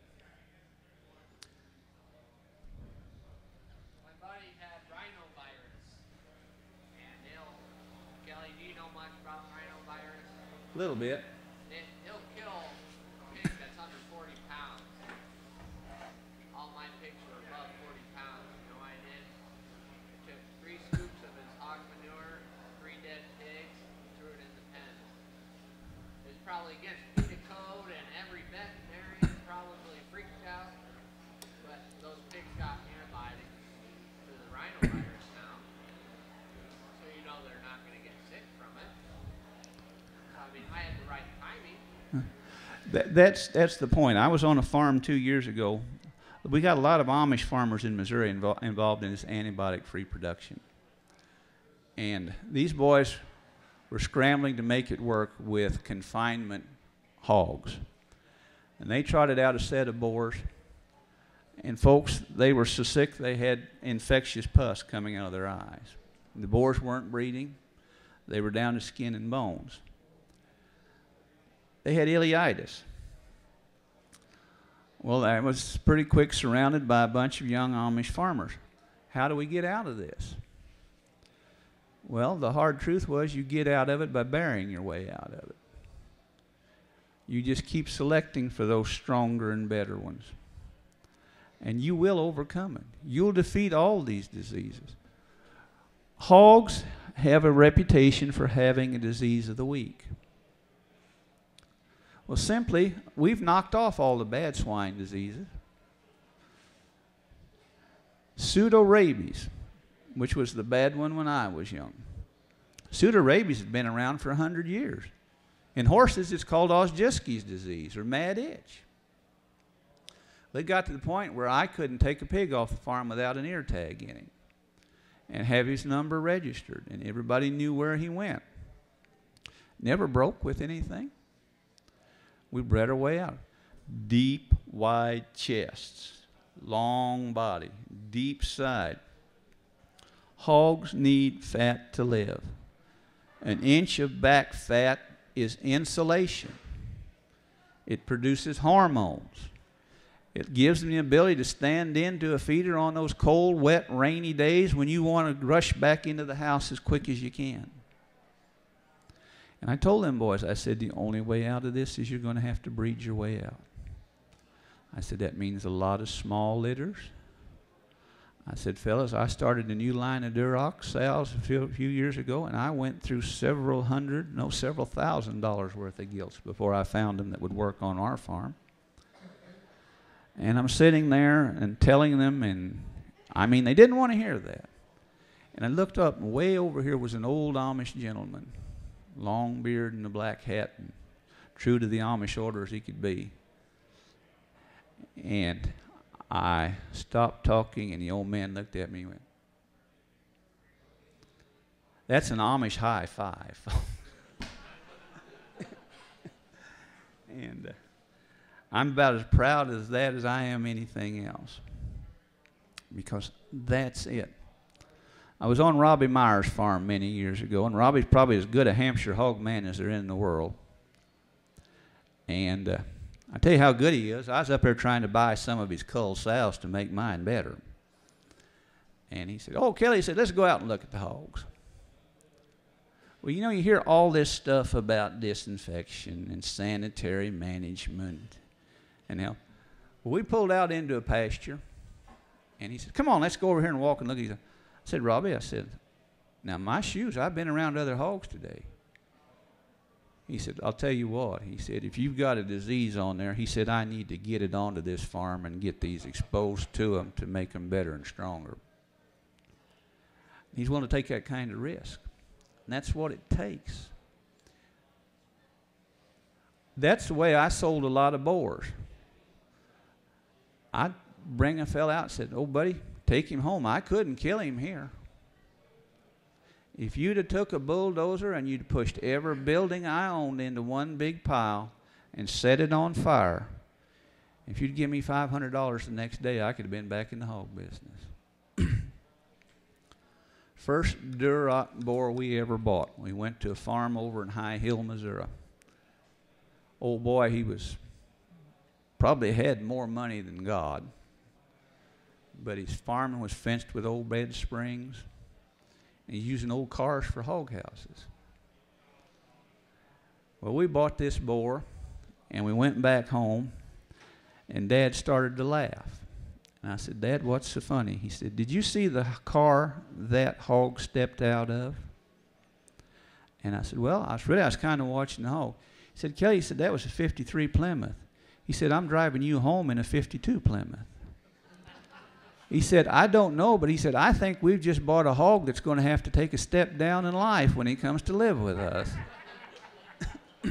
My buddy had rhinovirus. And he'll, Kelly, do you know much about rhinovirus? A little bit. It, he'll kill a pig that's under 40 pounds. All my pigs were above 40 pounds. You know what I did? I took three scoops of his hog manure, three dead pigs, and threw it in the pen. It's probably against PETA code, and every veterinarian probably freaked out. But those pigs got antibiotics to the rhinovirus now. So you know they're not going to get sick from it. So, I mean, I had the right timing. That, that's that's the point. I was on a farm two years ago. We got a lot of Amish farmers in Missouri invol- involved in this antibiotic-free production, and these boys were scrambling to make it work with confinement hogs. And they trotted out a set of boars, and folks, they were so sick they had infectious pus coming out of their eyes. The boars weren't breeding; they were down to skin and bones they had ileitis. Well, I was pretty quick surrounded by a bunch of young Amish farmers. How do we get out of this? Well, the hard truth was you get out of it by burying your way out of it. You just keep selecting for those stronger and better ones. And you will overcome it. You'll defeat all these diseases. Hogs have a reputation for having a disease of the week. Well, simply, we've knocked off all the bad swine diseases. Pseudo rabies, which was the bad one when I was young. Pseudo rabies has been around for 100 years. In horses, it's called Aujeszky's disease or mad itch. They got to the point where I couldn't take a pig off the farm without an ear tag in him and have his number registered, and everybody knew where he went. Never broke with anything. We bred our way out. Deep, wide chests, long body, deep side. Hogs need fat to live. An inch of back fat is insulation. It produces hormones. It gives them the ability to stand into a feeder on those cold, wet, rainy days when you want to rush back into the house as quick as you can. And I told them boys, I said, the only way out of this is you're going to have to breed your way out. I said, that means a lot of small litters. I said, fellas, I started a new line of Duroc sows a few, a few years ago, and I went through several hundred, no, several thousand dollars worth of gilts before I found them that would work on our farm. And I'm sitting there and telling them, and I mean, they didn't want to hear that. And I looked up, and way over here was an old Amish gentleman long beard and a black hat, and true to the Amish order as he could be. And I stopped talking, and the old man looked at me and went, That's an Amish high five. and uh, I'm about as proud of that as I am anything else. Because that's it. I was on Robbie Meyer's farm many years ago, and Robbie's probably as good a Hampshire hog man as there in the world. And uh, I tell you how good he is. I was up there trying to buy some of his cull sows to make mine better. And he said, "Oh, Kelly," he said, "let's go out and look at the hogs." Well, you know, you hear all this stuff about disinfection and sanitary management, and how. Well, we pulled out into a pasture, and he said, "Come on, let's go over here and walk and look." Said, I said, Robbie, I said, now my shoes, I've been around other hogs today. He said, I'll tell you what. He said, if you've got a disease on there, he said, I need to get it onto this farm and get these exposed to them to make them better and stronger. He's willing to take that kind of risk. And that's what it takes. That's the way I sold a lot of boars. I'd bring a fella out and said, "Oh, buddy, take him home. I couldn't kill him here." If you'd have took a bulldozer and you'd pushed every building I owned into one big pile and set it on fire, if you'd give me five hundred dollars the next day, I could have been back in the hog business. First Duroc boar we ever bought. We went to a farm over in High Hill, Missouri. Old boy, he was probably had more money than God, but his farming was fenced with old bed springs, and he's using old cars for hog houses. Well, we bought this boar, and we went back home, and Dad started to laugh. And I said, Dad, what's so funny? He said, Did you see the car that hog stepped out of? And I said, Well, I was really, I was kind of watching the hog. He said, Kelly, he said, that was a 53 Plymouth. He said, I'm driving you home in a 52 Plymouth. He said, I don't know, but he said, I think we've just bought a hog that's going to have to take a step down in life when he comes to live with us.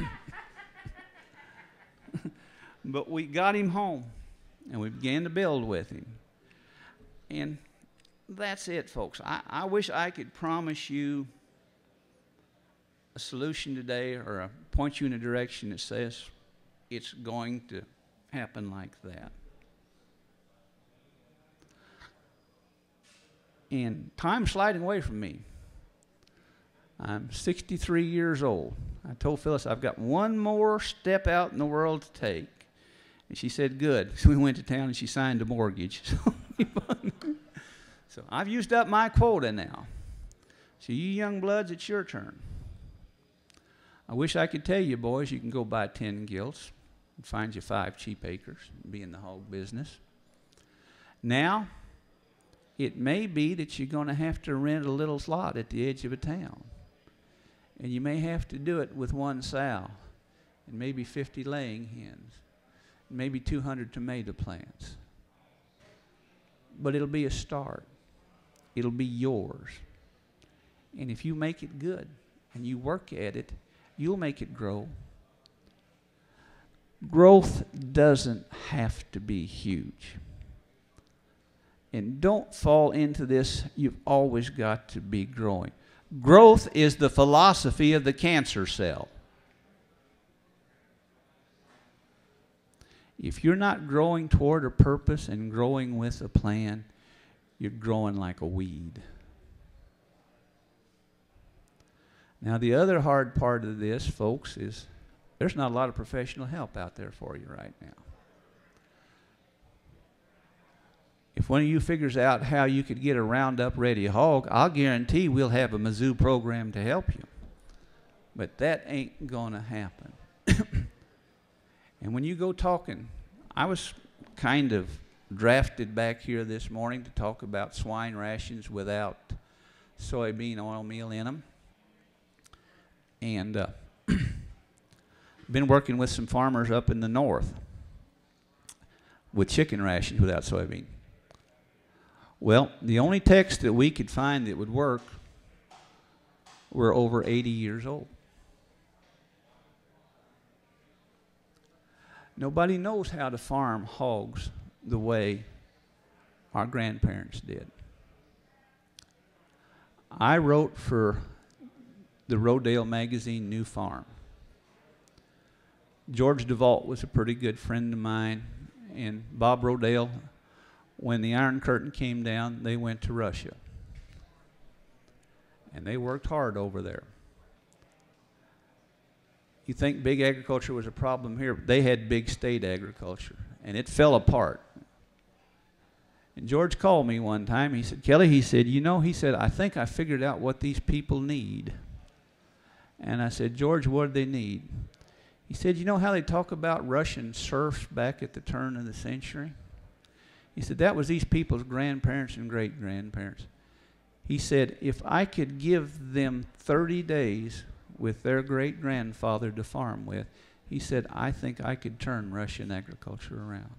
but we got him home and we began to build with him. And that's it, folks. I, I wish I could promise you a solution today or a, point you in a direction that says it's going to happen like that. And time's sliding away from me. I'm 63 years old. I told Phyllis I've got one more step out in the world to take. And she said, Good. So we went to town and she signed a mortgage. so I've used up my quota now. So, you young bloods, it's your turn. I wish I could tell you, boys, you can go buy 10 gilts and find you five cheap acres and be in the hog business. Now, it may be that you're going to have to rent a little slot at the edge of a town. And you may have to do it with one sow and maybe 50 laying hens maybe 200 tomato plants. But it'll be a start. It'll be yours. And if you make it good and you work at it, you'll make it grow. Growth doesn't have to be huge. And don't fall into this, you've always got to be growing. Growth is the philosophy of the cancer cell. If you're not growing toward a purpose and growing with a plan, you're growing like a weed. Now, the other hard part of this, folks, is there's not a lot of professional help out there for you right now. If one of you figures out how you could get a Roundup Ready hog, I'll guarantee we'll have a Mizzou program to help you. But that ain't going to happen. And when you go talking, I was kind of drafted back here this morning to talk about swine rations without soybean oil meal in them. And uh, been working with some farmers up in the north with chicken rations without soybean. Well, the only text that we could find that would work were over 80 years old. Nobody knows how to farm hogs the way our grandparents did. I wrote for the Rodale magazine New Farm. George DeVault was a pretty good friend of mine, and Bob Rodale, when the Iron Curtain came down, they went to Russia. And they worked hard over there you think big agriculture was a problem here. They had big state agriculture, and it fell apart. And George called me one time. He said, Kelly, he said, you know, he said, I think I figured out what these people need. And I said, George, what do they need? He said, you know how they talk about Russian serfs back at the turn of the century? He said, that was these people's grandparents and great grandparents. He said, if I could give them 30 days with their great grandfather to farm with, he said, I think I could turn Russian agriculture around.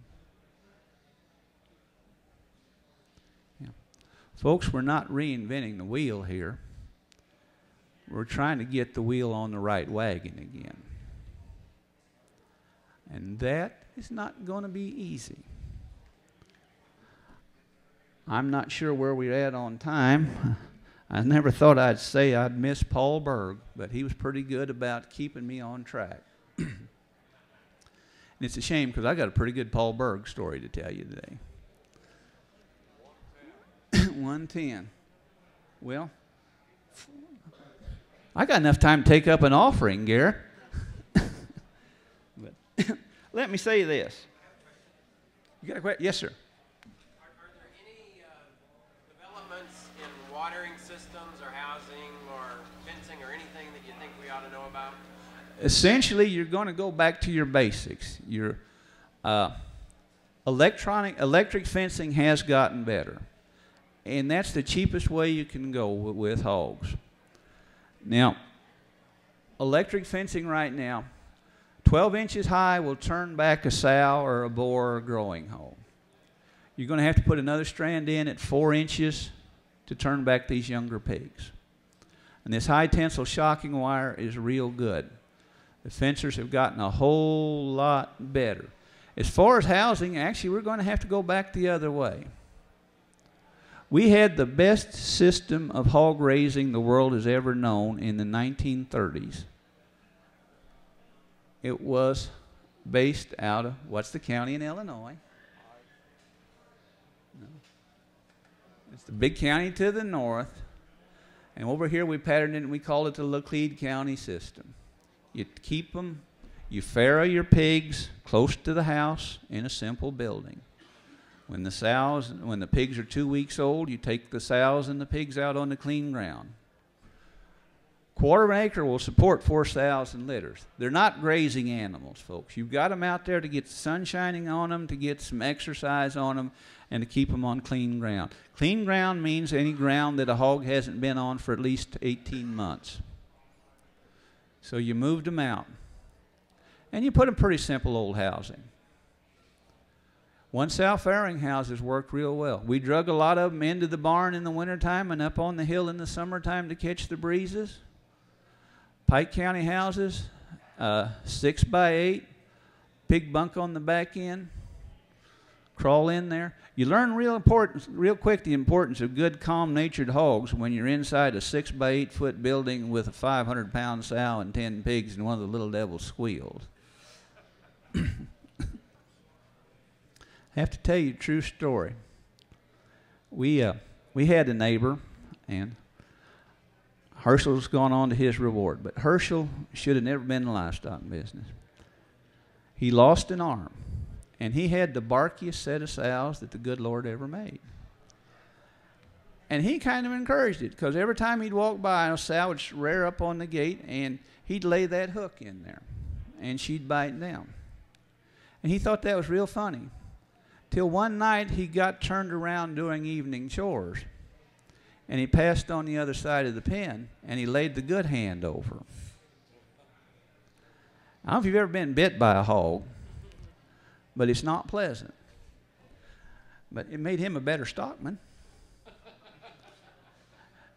Yeah. Folks, we're not reinventing the wheel here. We're trying to get the wheel on the right wagon again. And that is not going to be easy. I'm not sure where we're at on time. I never thought I'd say I'd miss Paul Berg, but he was pretty good about keeping me on track. and it's a shame because I got a pretty good Paul Berg story to tell you today. 110. Well, I got enough time to take up an offering, Gary. but let me say this. You got a question? Yes, sir. Are, are there any uh, developments in watering systems or housing or fencing or anything that you think we ought to know about? Essentially, you're going to go back to your basics. Your uh, electronic electric fencing has gotten better, and that's the cheapest way you can go with, with hogs. Now, electric fencing right now, 12 inches high will turn back a sow or a boar or a growing hog. You're going to have to put another strand in at four inches to turn back these younger pigs. And this high tensile shocking wire is real good. The fencers have gotten a whole lot better. As far as housing, actually, we're going to have to go back the other way. We had the best system of hog raising the world has ever known in the 1930s. It was based out of what's the county in Illinois? No. It's the big county to the north. And over here we patterned it and we called it the Laclede County system. You keep them, you farrow your pigs close to the house in a simple building. When the sows, when the pigs are two weeks old, you take the sows and the pigs out on the clean ground. Quarter of an acre will support four sows and litters. They're not grazing animals, folks. You've got them out there to get the sun shining on them, to get some exercise on them, and to keep them on clean ground. Clean ground means any ground that a hog hasn't been on for at least 18 months. So you moved them out. And you put them pretty simple old housing. One sow farrowing houses worked real well. We drug a lot of them into the barn in the wintertime and up on the hill in the summertime to catch the breezes. Pike County houses, uh, six by eight, big bunk on the back end. Crawl in there. You learn real important, real quick the importance of good, calm-natured hogs when you're inside a six by eight foot building with a 500 pound sow and 10 pigs and one of the little devils squeals. I have to tell you a true story. We, uh, we had a neighbor, and Herschel's gone on to his reward, but Herschel should have never been in the livestock business. He lost an arm, and he had the barkiest set of sows that the good Lord ever made. And he kind of encouraged it because every time he'd walk by, a sow would rear up on the gate, and he'd lay that hook in there, and she'd bite down. And he thought that was real funny. Till one night he got turned around doing evening chores. And he passed on the other side of the pen and he laid the good hand over. I don't know if you've ever been bit by a hog, but it's not pleasant. But it made him a better stockman.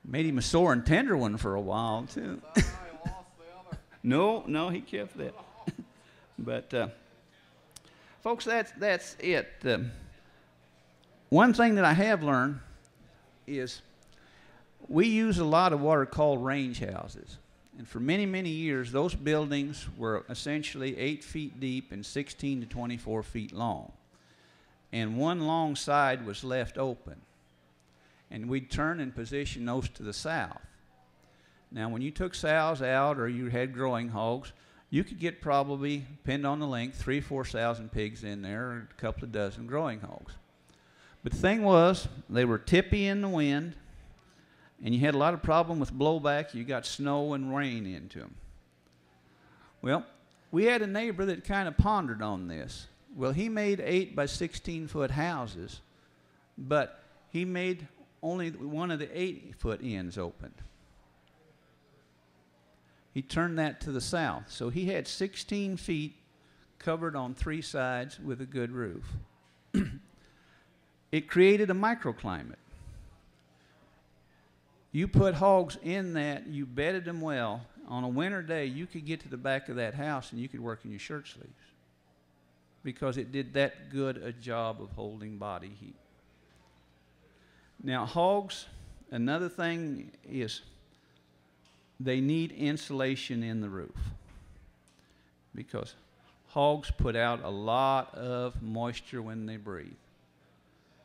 made him a sore and tender one for a while, too. no, no, he kept that. but. Uh, folks, that's, that's it. Uh, one thing that I have learned is we use a lot of what are called range houses. And for many, many years, those buildings were essentially 8 feet deep and 16 to 24 feet long. And one long side was left open. And we'd turn and position those to the south. Now, when you took sows out or you had growing hogs, you could get probably, depending on the length, three, four thousand pigs in there, or a couple of dozen growing hogs. But the thing was, they were tippy in the wind, and you had a lot of problem with blowback. You got snow and rain into them. Well, we had a neighbor that kind of pondered on this. Well, he made eight by 16 foot houses, but he made only one of the eight foot ends open he turned that to the south. So he had 16 feet covered on three sides with a good roof. it created a microclimate. You put hogs in that, you bedded them well. On a winter day, you could get to the back of that house and you could work in your shirt sleeves because it did that good a job of holding body heat. Now, hogs, another thing is they need insulation in the roof because hogs put out a lot of moisture when they breathe.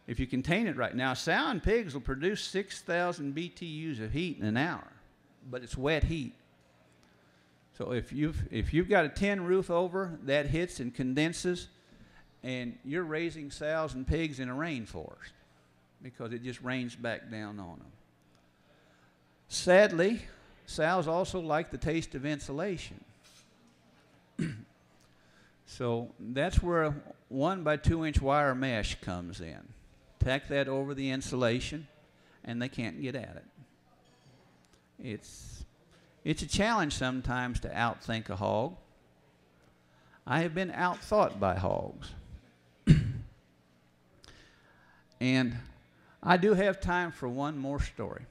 If you contain it right now, sow and pigs will produce 6,000 BTUs of heat in an hour, but it's wet heat. So if you've, if you've got a tin roof over, that hits and condenses, and you're raising sows and pigs in a rainforest because it just rains back down on them. Sadly, sows also like the taste of insulation. so that's where one by two inch wire mesh comes in. Tack that over the insulation, and they can't get at it. It's, it's a challenge sometimes to outthink a hog. I have been outthought by hogs. and I do have time for one more story.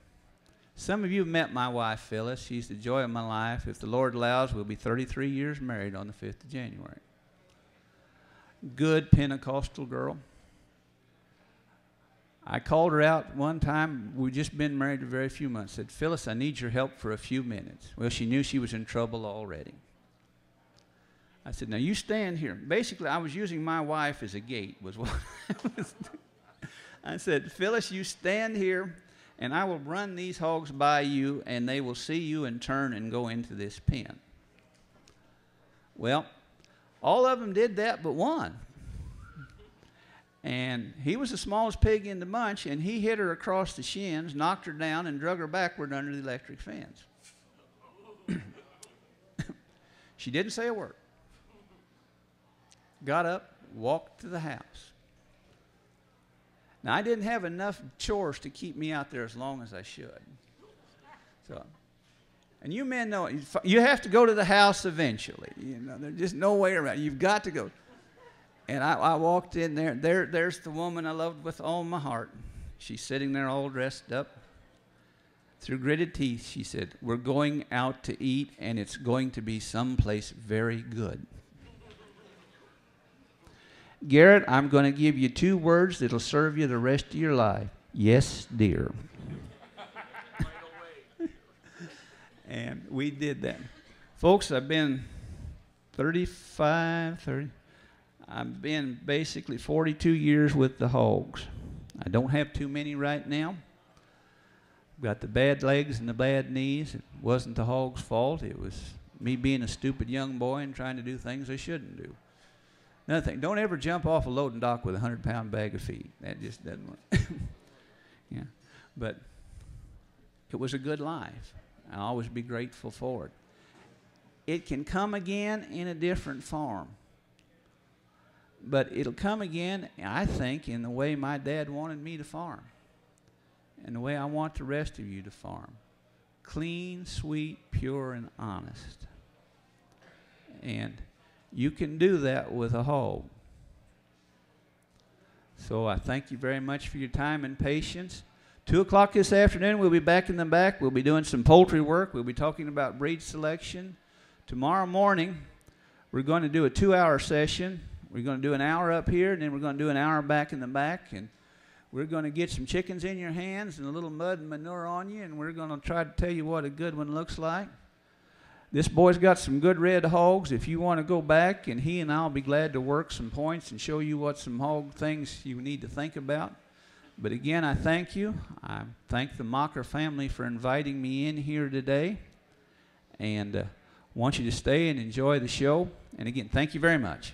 Some of you have met my wife, Phyllis. She's the joy of my life. If the Lord allows, we'll be 33 years married on the 5th of January. Good Pentecostal girl. I called her out one time. We'd just been married a very few months. Said, Phyllis, I need your help for a few minutes. Well, she knew she was in trouble already. I said, Now you stand here. Basically, I was using my wife as a gate, was what I was I said, Phyllis, you stand here, and I will run these hogs by you, and they will see you and turn and go into this pen. Well, all of them did that but one. And he was the smallest pig in the bunch, and he hit her across the shins, knocked her down, and drug her backward under the electric fence. she didn't say a word. Got up, walked to the house. Now, I didn't have enough chores to keep me out there as long as I should. So, and you men know you have to go to the house eventually. You know, there's just no way around. You've got to go. And I, I walked in there. There, there's the woman I loved with all my heart. She's sitting there all dressed up. Through gritted teeth, she said, "We're going out to eat, and it's going to be someplace very good." Garrett, I'm going to give you two words that'll serve you the rest of your life. Yes, dear. and we did that. Folks, I've been 35, 30. I've been basically 42 years with the hogs. I don't have too many right now. I've got the bad legs and the bad knees. It wasn't the hog's fault. It was me being a stupid young boy and trying to do things I shouldn't do. Another thing, don't ever jump off a loading dock with a 100 pound bag of feed. That just doesn't work. yeah. But it was a good life. I'll always be grateful for it. It can come again in a different form. But it'll come again, I think, in the way my dad wanted me to farm. And the way I want the rest of you to farm. Clean, sweet, pure, and honest. And you can do that with a hog. So I thank you very much for your time and patience. Two o'clock this afternoon, we'll be back in the back. We'll be doing some poultry work. We'll be talking about breed selection. Tomorrow morning, we're going to do a two hour session. We're going to do an hour up here, and then we're going to do an hour back in the back. And we're going to get some chickens in your hands and a little mud and manure on you, and we're going to try to tell you what a good one looks like. This boy's got some good red hogs. If you want to go back, and he and I'll be glad to work some points and show you what some hog things you need to think about. But again, I thank you. I thank the Mocker family for inviting me in here today. And uh, want you to stay and enjoy the show. And again, thank you very much.